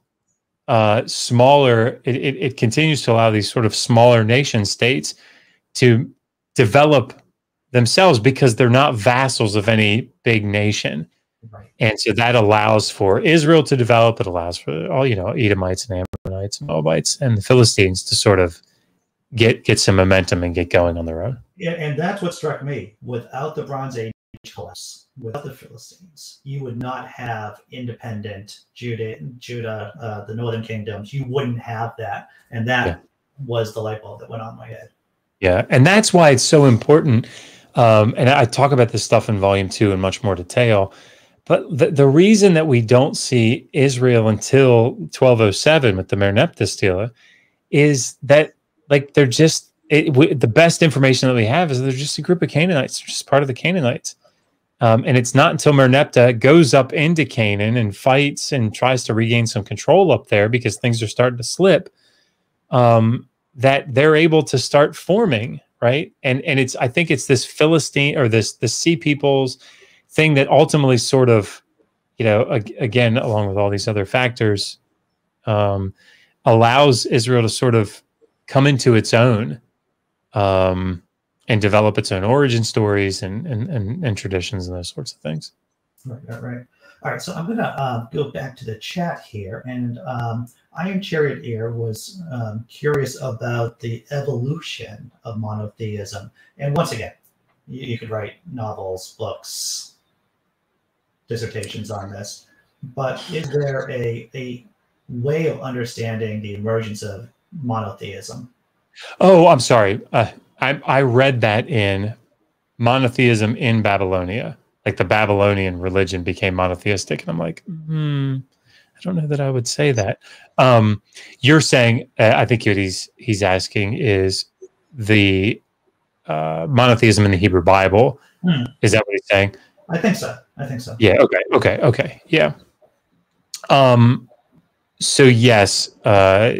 uh, smaller, it, it, it continues to allow these sort of smaller nation states to develop themselves because they're not vassals of any big nation. Right. And so that allows for Israel to develop. It allows for all, you know, Edomites and Ammonites and Moabites and the Philistines to sort of get get some momentum and get going on their own. Yeah, and that's what struck me. Without the Bronze Age collapse, without the Philistines, you would not have independent Judah, Judah, uh, the northern kingdoms. You wouldn't have that, and that yeah. was the light bulb that went on my head. Yeah, and that's why it's so important. Um, and I talk about this stuff in volume two in much more detail. But the, the reason that we don't see Israel until 1207 with the Merneptah Stele is that like they're just it, we, the best information that we have is they're just a group of Canaanites, they're just part of the Canaanites. Um, and it's not until Merneptah goes up into Canaan and fights and tries to regain some control up there because things are starting to slip um, that they're able to start forming, right? And and it's I think it's this Philistine or this the Sea Peoples thing that ultimately sort of, you know, ag- again along with all these other factors, um, allows Israel to sort of come into its own um, and develop its own origin stories and, and, and, and, traditions and those sorts of things. Right, right, right. All right, so I'm going to uh, go back to the chat here. And um, Iron Charioteer was um, curious about the evolution of monotheism. And once again, you, you could write novels, books, dissertations on this. But is there a, a way of understanding the emergence of monotheism. Oh, I'm sorry. Uh, I I read that in monotheism in Babylonia. Like the Babylonian religion became monotheistic, and I'm like, hmm, I don't know that I would say that. Um, you're saying, uh, I think what he's he's asking is the uh, monotheism in the Hebrew Bible. Hmm. Is that what he's saying? I think so. I think so. Yeah. Okay. Okay. Okay. Yeah. Um. So yes, uh,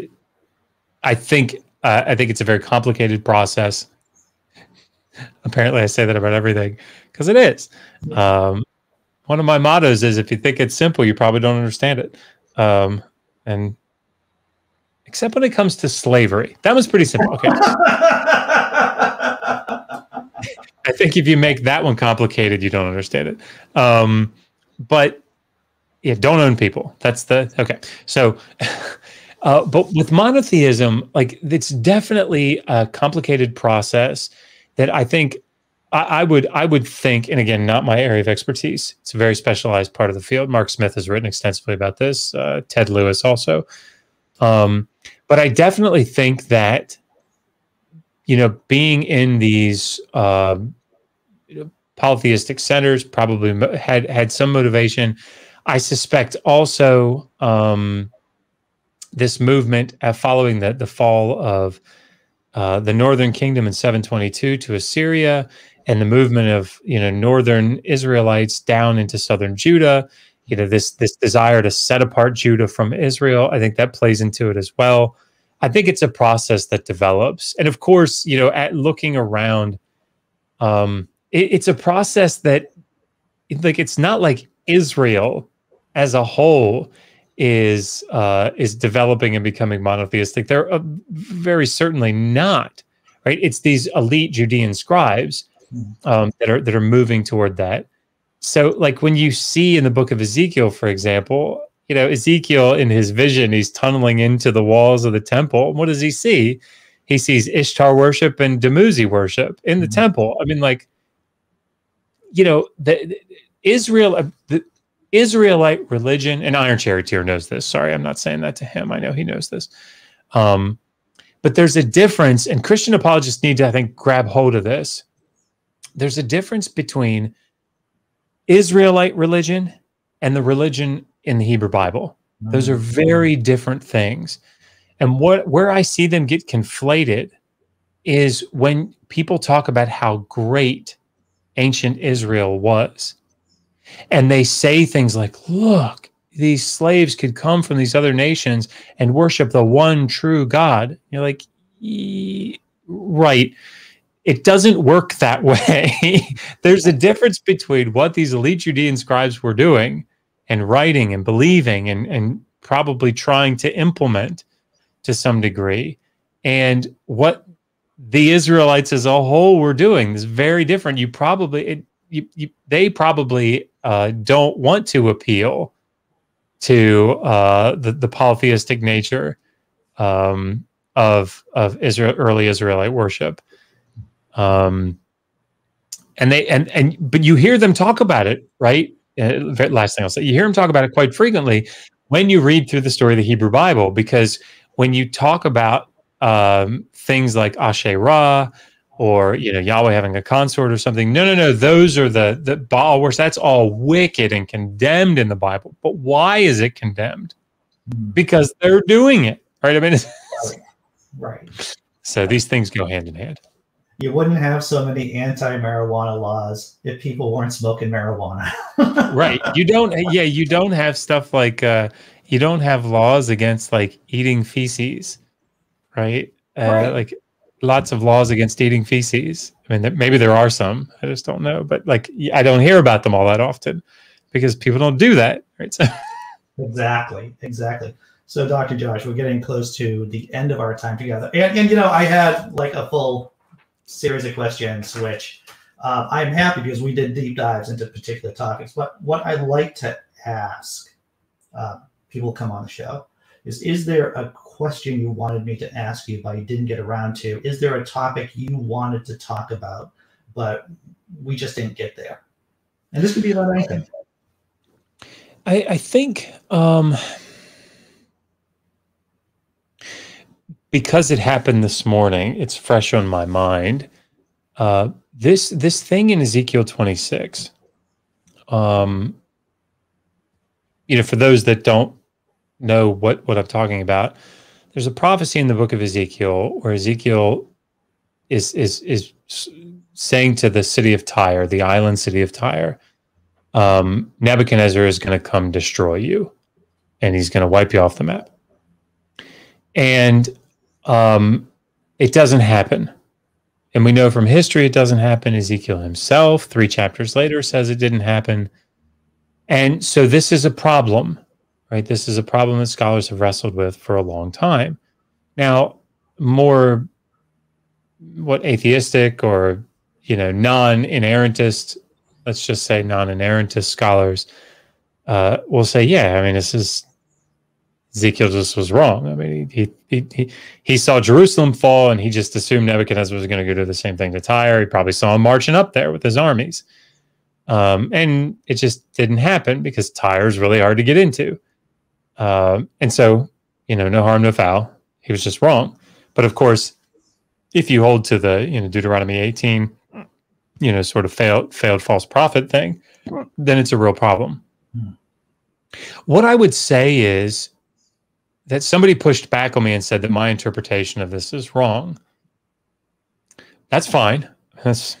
I think uh, I think it's a very complicated process. Apparently, I say that about everything because it is. Um, one of my mottos is if you think it's simple, you probably don't understand it. Um, and except when it comes to slavery, that was pretty simple. Okay. I think if you make that one complicated, you don't understand it. Um, but yeah, don't own people. That's the okay. So, uh, but with monotheism, like it's definitely a complicated process that I think I, I, would I would think, and again, not my area of expertise. It's a very specialized part of the field. Mark Smith has written extensively about this. Uh, Ted Lewis also. Um, but I definitely think that you know being in these uh, polytheistic centers probably had had some motivation. I suspect also um, this movement uh, following the the fall of uh, the northern kingdom in 722 to Assyria and the movement of you know northern Israelites down into southern Judah. You know this this desire to set apart Judah from Israel. I think that plays into it as well. I think it's a process that develops, and of course, you know, at looking around, um, it, it's a process that, like, it's not like Israel as a whole is uh, is developing and becoming monotheistic. They're uh, very certainly not. Right? It's these elite Judean scribes um, that are that are moving toward that. So, like when you see in the book of Ezekiel, for example, you know Ezekiel in his vision, he's tunneling into the walls of the temple. And what does he see? He sees Ishtar worship and Dumuzi worship in the mm-hmm. temple. I mean, like, you know, the, the Israel, uh, the Israelite religion, and Iron Charioteer knows this. Sorry, I'm not saying that to him. I know he knows this. Um, but there's a difference, and Christian apologists need to, I think, grab hold of this there's a difference between Israelite religion and the religion in the Hebrew Bible. Those are very different things. And what where I see them get conflated is when people talk about how great ancient Israel was. And they say things like, look, these slaves could come from these other nations and worship the one true God. You're like, right. It doesn't work that way. There's a difference between what these elite Judean scribes were doing and writing and believing and, and probably trying to implement to some degree and what the Israelites as a whole were doing is very different. You probably, it, you, you, they probably uh, don't want to appeal to uh, the, the polytheistic nature um, of of Israel, early Israelite worship. Um, and they and and but you hear them talk about it, right? Uh, last thing I'll say, you hear them talk about it quite frequently when you read through the story of the Hebrew Bible, because when you talk about um, things like Asherah or you know Yahweh having a consort or something, no, no, no, those are the the Baal worship. That's all wicked and condemned in the Bible. But why is it condemned? Hmm. Because they're doing it, right? I mean, right. So these things go hand in hand you wouldn't have so many anti-marijuana laws if people weren't smoking marijuana. right. You don't yeah, you don't have stuff like uh you don't have laws against like eating feces, right? Uh, right. like lots of laws against eating feces. I mean, maybe there are some. I just don't know, but like I don't hear about them all that often because people don't do that, right? So Exactly. Exactly. So, Dr. Josh, we're getting close to the end of our time together. And, and you know, I had like a full series of questions, which uh, I'm happy because we did deep dives into particular topics. But what I like to ask uh, people come on the show is: Is there a question you wanted me to ask you, but you didn't get around to? Is there a topic you wanted to talk about, but we just didn't get there? And this could be about anything. I, I think. Um because it happened this morning, it's fresh on my mind. Uh, this this thing in Ezekiel 26. Um, you know, for those that don't know what what I'm talking about, there's a prophecy in the book of Ezekiel where Ezekiel is is is saying to the city of Tyre, the island city of Tyre, um, Nebuchadnezzar is going to come destroy you, and he's going to wipe you off the map. And um, it doesn't happen. And we know from history it doesn't happen. Ezekiel himself, three chapters later, says it didn't happen. And so this is a problem, right? This is a problem that scholars have wrestled with for a long time. Now, more what atheistic or you know non-inerrantist let's just say non-inerrantist scholars uh, will say yeah i mean this is ezekiel just was wrong i mean he he he, he saw jerusalem fall and he just assumed nebuchadnezzar was going to go do the same thing to tyre he probably saw him marching up there with his armies um, and it just didn't happen because tyre is really hard to get into um, and so you know no harm no foul he was just wrong but of course if you hold to the you know Deuteronomy 18, you know, sort of failed failed false prophet thing, then it's a real problem. Hmm. What I would say is that somebody pushed back on me and said that my interpretation of this is wrong. That's fine. That's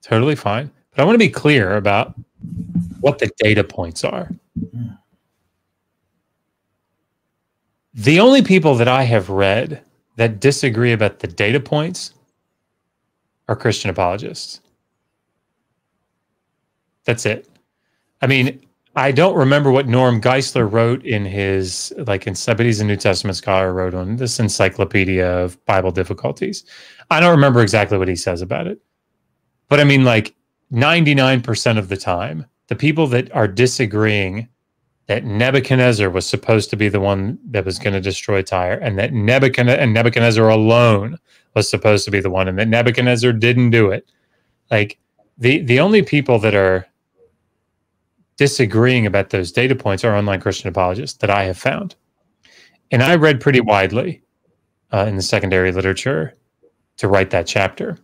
totally fine. But I want to be clear about what the data points are. Hmm. The only people that I have read that disagree about the data points are Christian apologists. That's it. I mean, I don't remember what Norm Geisler wrote in his like in he's a New Testament scholar wrote on this encyclopedia of Bible difficulties. I don't remember exactly what he says about it. But I mean like 99% of the time, the people that are disagreeing that Nebuchadnezzar was supposed to be the one that was going to destroy Tyre, and that Nebuchadnezzar and Nebuchadnezzar alone was supposed to be the one, and that Nebuchadnezzar didn't do it. Like the the only people that are disagreeing about those data points are online Christian apologists that I have found, and I read pretty widely uh, in the secondary literature to write that chapter.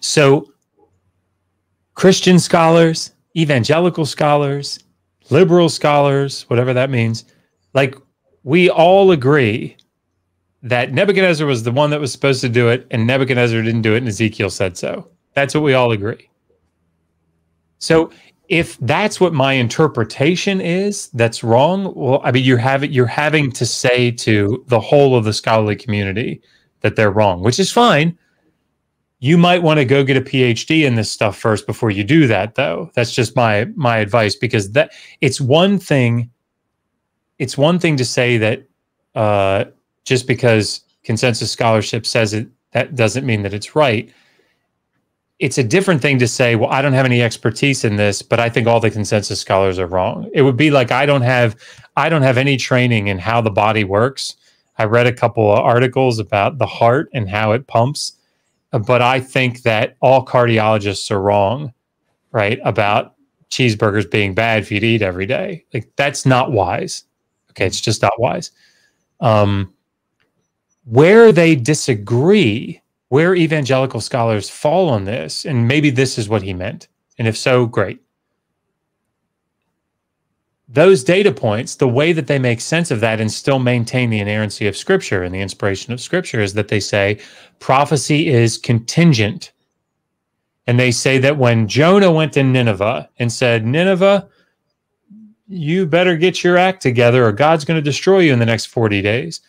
So, Christian scholars, evangelical scholars, liberal scholars, whatever that means, like we all agree that Nebuchadnezzar was the one that was supposed to do it, and Nebuchadnezzar didn't do it, and Ezekiel said so. That's what we all agree. So if that's what my interpretation is, that's wrong. Well, I mean, you're having you're having to say to the whole of the scholarly community that they're wrong, which is fine you might want to go get a phd in this stuff first before you do that though. That's just my my advice because that it's one thing it's one thing to say that uh, just because consensus scholarship says it that doesn't mean that it's right. It's a different thing to say well i don't have any expertise in this but i think all the consensus scholars are wrong. It would be like i don't have i don't have any training in how the body works. I read a couple of articles about the heart and how it pumps but I think that all cardiologists are wrong, right, about cheeseburgers being bad for you to eat every day. Like that's not wise. Okay, it's just not wise. Um, where they disagree, where evangelical scholars fall on this, and maybe this is what he meant, and if so, great those data points, the way that they make sense of that and still maintain the inerrancy of Scripture and the inspiration of Scripture is that they say prophecy is contingent. And they say that when Jonah went to Nineveh and said, Nineveh, you better get your act together or God's going to destroy you in the next 40 days.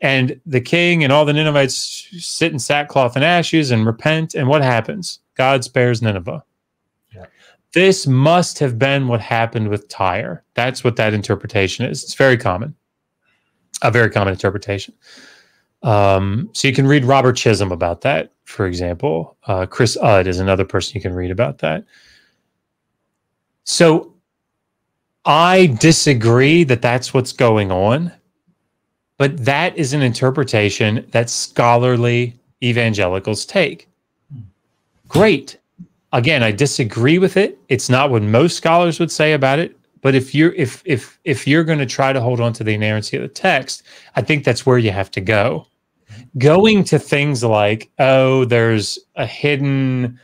And the king and all the Ninevites sit in sackcloth and ashes and repent. And what happens? God spares Nineveh. This must have been what happened with Tyre. That's what that interpretation is. It's very common, a very common interpretation. Um, so you can read Robert Chisholm about that, for example. Uh, Chris Udd is another person you can read about that. So I disagree that that's what's going on, but that is an interpretation that scholarly evangelicals take. Great again, I disagree with it. It's not what most scholars would say about it. But if you're if if if you're going to try to hold on to the inerrancy of the text, I think that's where you have to go. Going to things like, oh, there's a hidden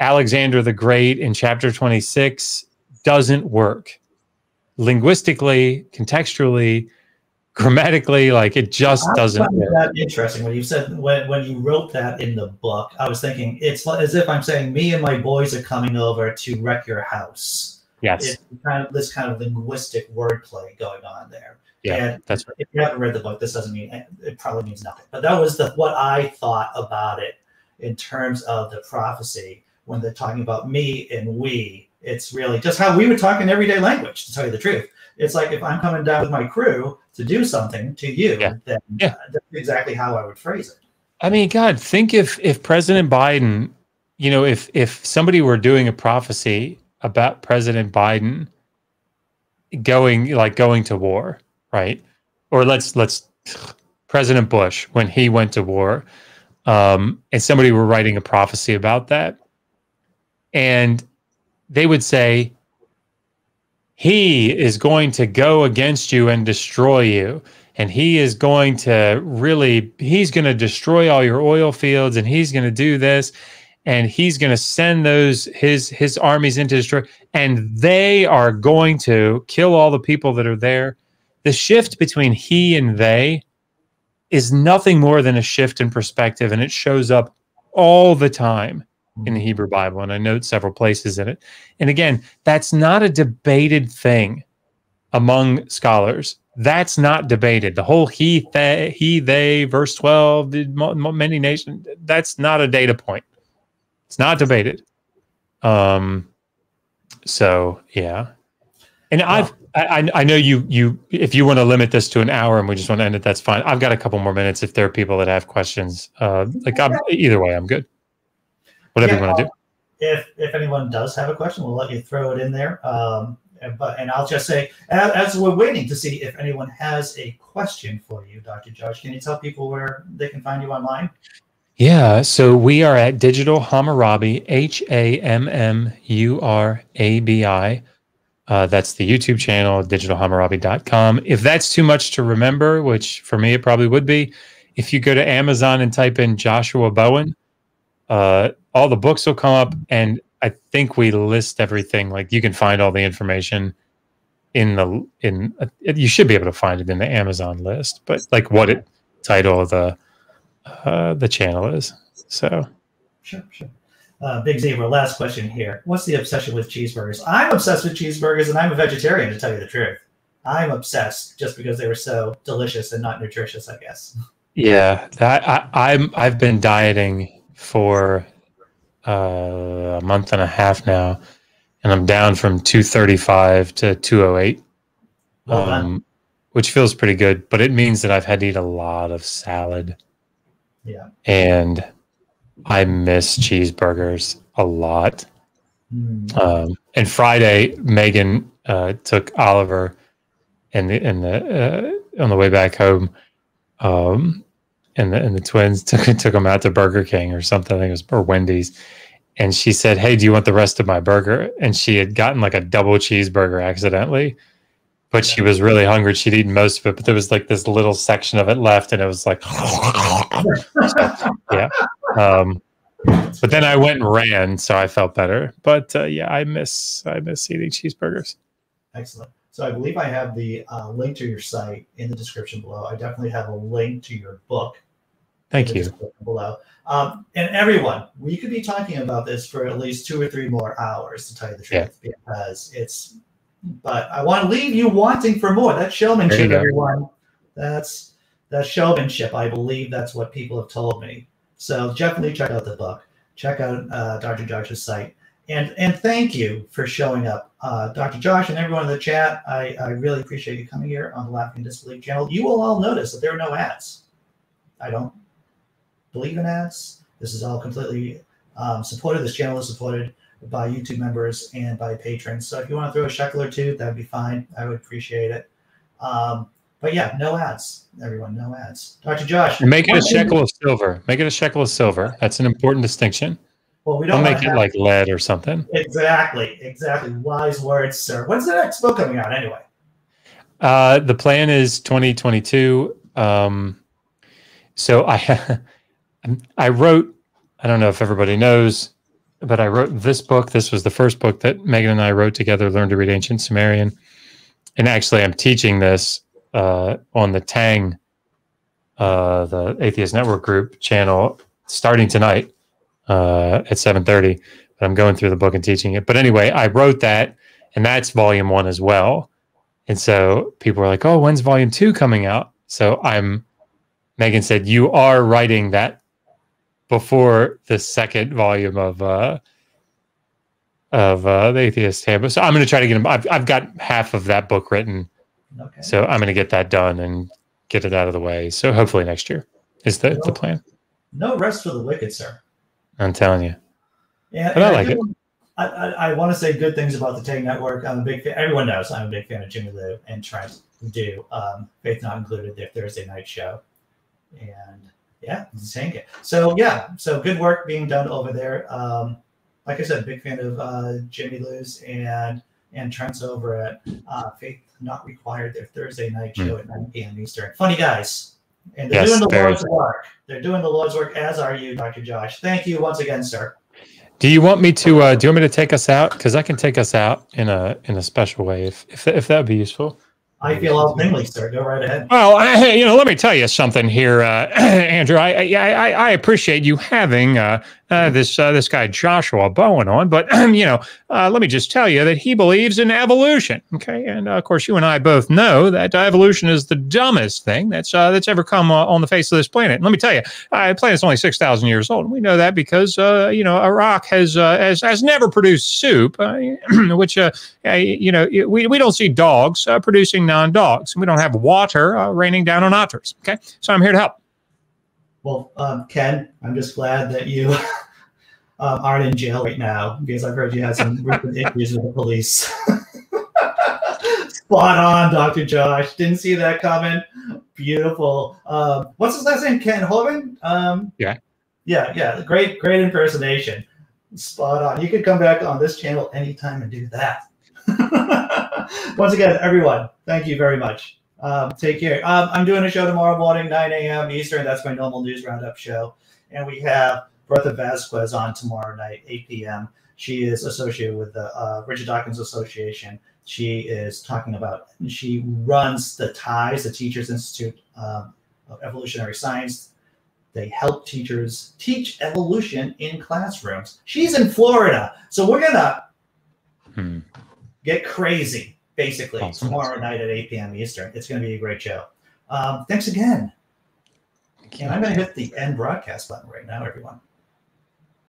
Alexander the Great in chapter 26 doesn't work. linguistically, contextually, grammatically, like it just doesn't. That interesting when you said when when you wrote that in the book. I was thinking it's as if I'm saying me and my boys are coming over to wreck your house. Yes, it's kind of this kind of linguistic wordplay going on there. Yeah, and that's right. If you haven't read the book, this doesn't mean it probably means nothing. But that was the what I thought about it in terms of the prophecy when they're talking about me and we. It's really just how we would talk in everyday language. To tell you the truth, it's like if I'm coming down with my crew to do something to you, yeah. then yeah. that's exactly how I would phrase it. I mean, God, think if if President Biden, you know, if if somebody were doing a prophecy about President Biden going like going to war, right? Or let's let's President Bush when he went to war, um, and somebody were writing a prophecy about that, and they would say, "He is going to go against you and destroy you." And he is going to really, he's going to destroy all your oil fields and he's going to do this. And he's going to send those his his armies into destroy. And they are going to kill all the people that are there. The shift between he and they is nothing more than a shift in perspective. And it shows up all the time in the hebrew bible and i note several places in it and again that's not a debated thing among scholars that's not debated the whole he they he they verse 12 many nations that's not a data point it's not debated. Um, so yeah, and I've I, I know you you if you want to limit this to an hour and we just want to end it, that's fine. I've got a couple more minutes if there are people that have questions. Uh, like I'm, either way, I'm good. Whatever yeah, you want to do. If if anyone does have a question, we'll let you throw it in there. Um, but and I'll just say as, as we're waiting to see if anyone has a question for you, Dr. Josh, can you tell people where they can find you online? Yeah, so we are at Digital Hammurabi, H A M M U R A B I. Uh, that's the YouTube channel, digitalhammurabi.com. If that's too much to remember, which for me it probably would be, if you go to Amazon and type in Joshua Bowen, uh, all the books will come up, and I think we list everything. Like you can find all the information in the in. Uh, you should be able to find it in the Amazon list, but like what it title of the uh, the channel is. So, sure, sure. Uh, Big Zebra, last question here. What's the obsession with cheeseburgers? I'm obsessed with cheeseburgers, and I'm a vegetarian to tell you the truth. I'm obsessed just because they were so delicious and not nutritious, I guess. Yeah, that, I, I'm. I've been dieting for uh, a month and a half now, and I'm down from 235 to 208, well um, which feels pretty good. But it means that I've had to eat a lot of salad yeah. And I miss cheeseburgers a lot. Mm. Um, and Friday, Megan uh, took Oliver and the and the uh, on the way back home, um, and the and the twins took took them out to Burger King or something. I think it was or Wendy's, and she said, "Hey, do you want the rest of my burger?" And she had gotten like a double cheeseburger accidentally, but she was really hungry. She'd eaten most of it, but there was like this little section of it left, and it was like, yeah. Um, but then I went and ran, so I felt better. But uh, yeah, I miss I miss eating cheeseburgers. Excellent. So I believe I have the uh, link to your site in the description below. I definitely have a link to your book. Thank you. Below. Um, and everyone, we could be talking about this for at least two or three more hours, to tell you the truth, yeah. because it's but I want to leave you wanting for more. That's showmanship, everyone. That's that's showmanship. I believe that's what people have told me. So definitely check out the book. Check out uh, Dr. Josh's site. And and thank you for showing up, uh, Dr. Josh and everyone in the chat. I, I really appreciate you coming here on the Laughing Disbelief channel. You will all notice that there are no ads. I don't believe in ads. This is all completely um, supported. This channel is supported by YouTube members and by patrons. So if you want to throw a shekel or two, that'd be fine. I would appreciate it. Um, but yeah, no ads, everyone, no ads. Dr. Josh, make it a shekel of silver. Make it a shekel of silver. That's an important distinction. Well, we don't, don't make it like lead or something. Exactly, exactly. Wise words, sir. When's the next book coming out anyway? Uh, the plan is 2022. Um, so I, I wrote. I don't know if everybody knows but I wrote this book. This was the first book that Megan and I wrote together, Learn to Read Ancient Sumerian. and actually, I'm teaching this uh, on the Tang, uh, the Atheist Network Group channel, starting tonight uh, at 7:30. But I'm going through the book and teaching it. But anyway, I wrote that, and that's volume one as well. And so people were like, "Oh, when's volume two coming out?" So I'm. Megan said, "You are writing that before the second volume of uh, of uh, the Atheist Handbook. So I'm going to try to get them. I've, I've got half of that book written, okay. so I'm going to get that done and get it out of the way. So hopefully next year is the, no, the plan. No rest for the wicked, sir. I'm telling you. Yeah, but I like I it. I, I, I, want to say good things about the Tang Network. I'm a big fan. Everyone knows I'm a big fan of Jimmy Lou and Trent do um, Faith Not Included, their Thursday night show. And yeah, saying it. So yeah, so good work being done over there. Um, like I said, big fan of uh, Jimmy Lou's and and Trent's over at uh, Faith Not Required, their Thursday night show mm. at 9 p.m. Eastern. Funny guys. And they're yes, doing the Lord's work. They're doing the Lord's work, as are you, Dr. Josh. Thank you once again, sir. Do you want me to? Uh, do you want me to take us out? Because I can take us out in a in a special way, if if if that would be useful. I feel all tingly, sir. Go right ahead. Well, I, you know, let me tell you something here, uh, Andrew. I, I I appreciate you having uh, uh, this uh, this guy Joshua Bowen on, but you know, uh, let me just tell you that he believes in evolution. Okay, and uh, of course, you and I both know that evolution is the dumbest thing that's uh, that's ever come uh, on the face of this planet. And let me tell you, uh, the planet's only six thousand years old, we know that because you know rock has has has never produced soup, which you know we we don't see dogs producing non-dogs, and we don't have water raining down on otters. Okay, so I'm here to help. Well, um, Ken, I'm just glad that you um, aren't in jail right now because I've heard you had some recent issues with the police. Spot on, Dr. Josh. Didn't see that coming. Beautiful. Um, what's his last name? Kent Hovind? Um, yeah. Yeah, yeah. Great, great impersonation. Spot on. You could come back on this channel anytime and do that. Once again, everyone, thank you very much. Um, take care. Um, I'm doing a show tomorrow morning, 9 a.m. Eastern. That's my normal news roundup show. And we have Bertha Vasquez on tomorrow night, 8 p.m. She is associated with the uh, Richard Dawkins Association. She is talking about, she runs the TIES, the Teachers Institute um, of Evolutionary Science. They help teachers teach evolution in classrooms. She's in Florida. So we're going to hmm. get crazy basically awesome. tomorrow night at 8 p.m. Eastern. It's going to be a great show. Um, thanks again. And I'm going to hit the end broadcast button right now, everyone.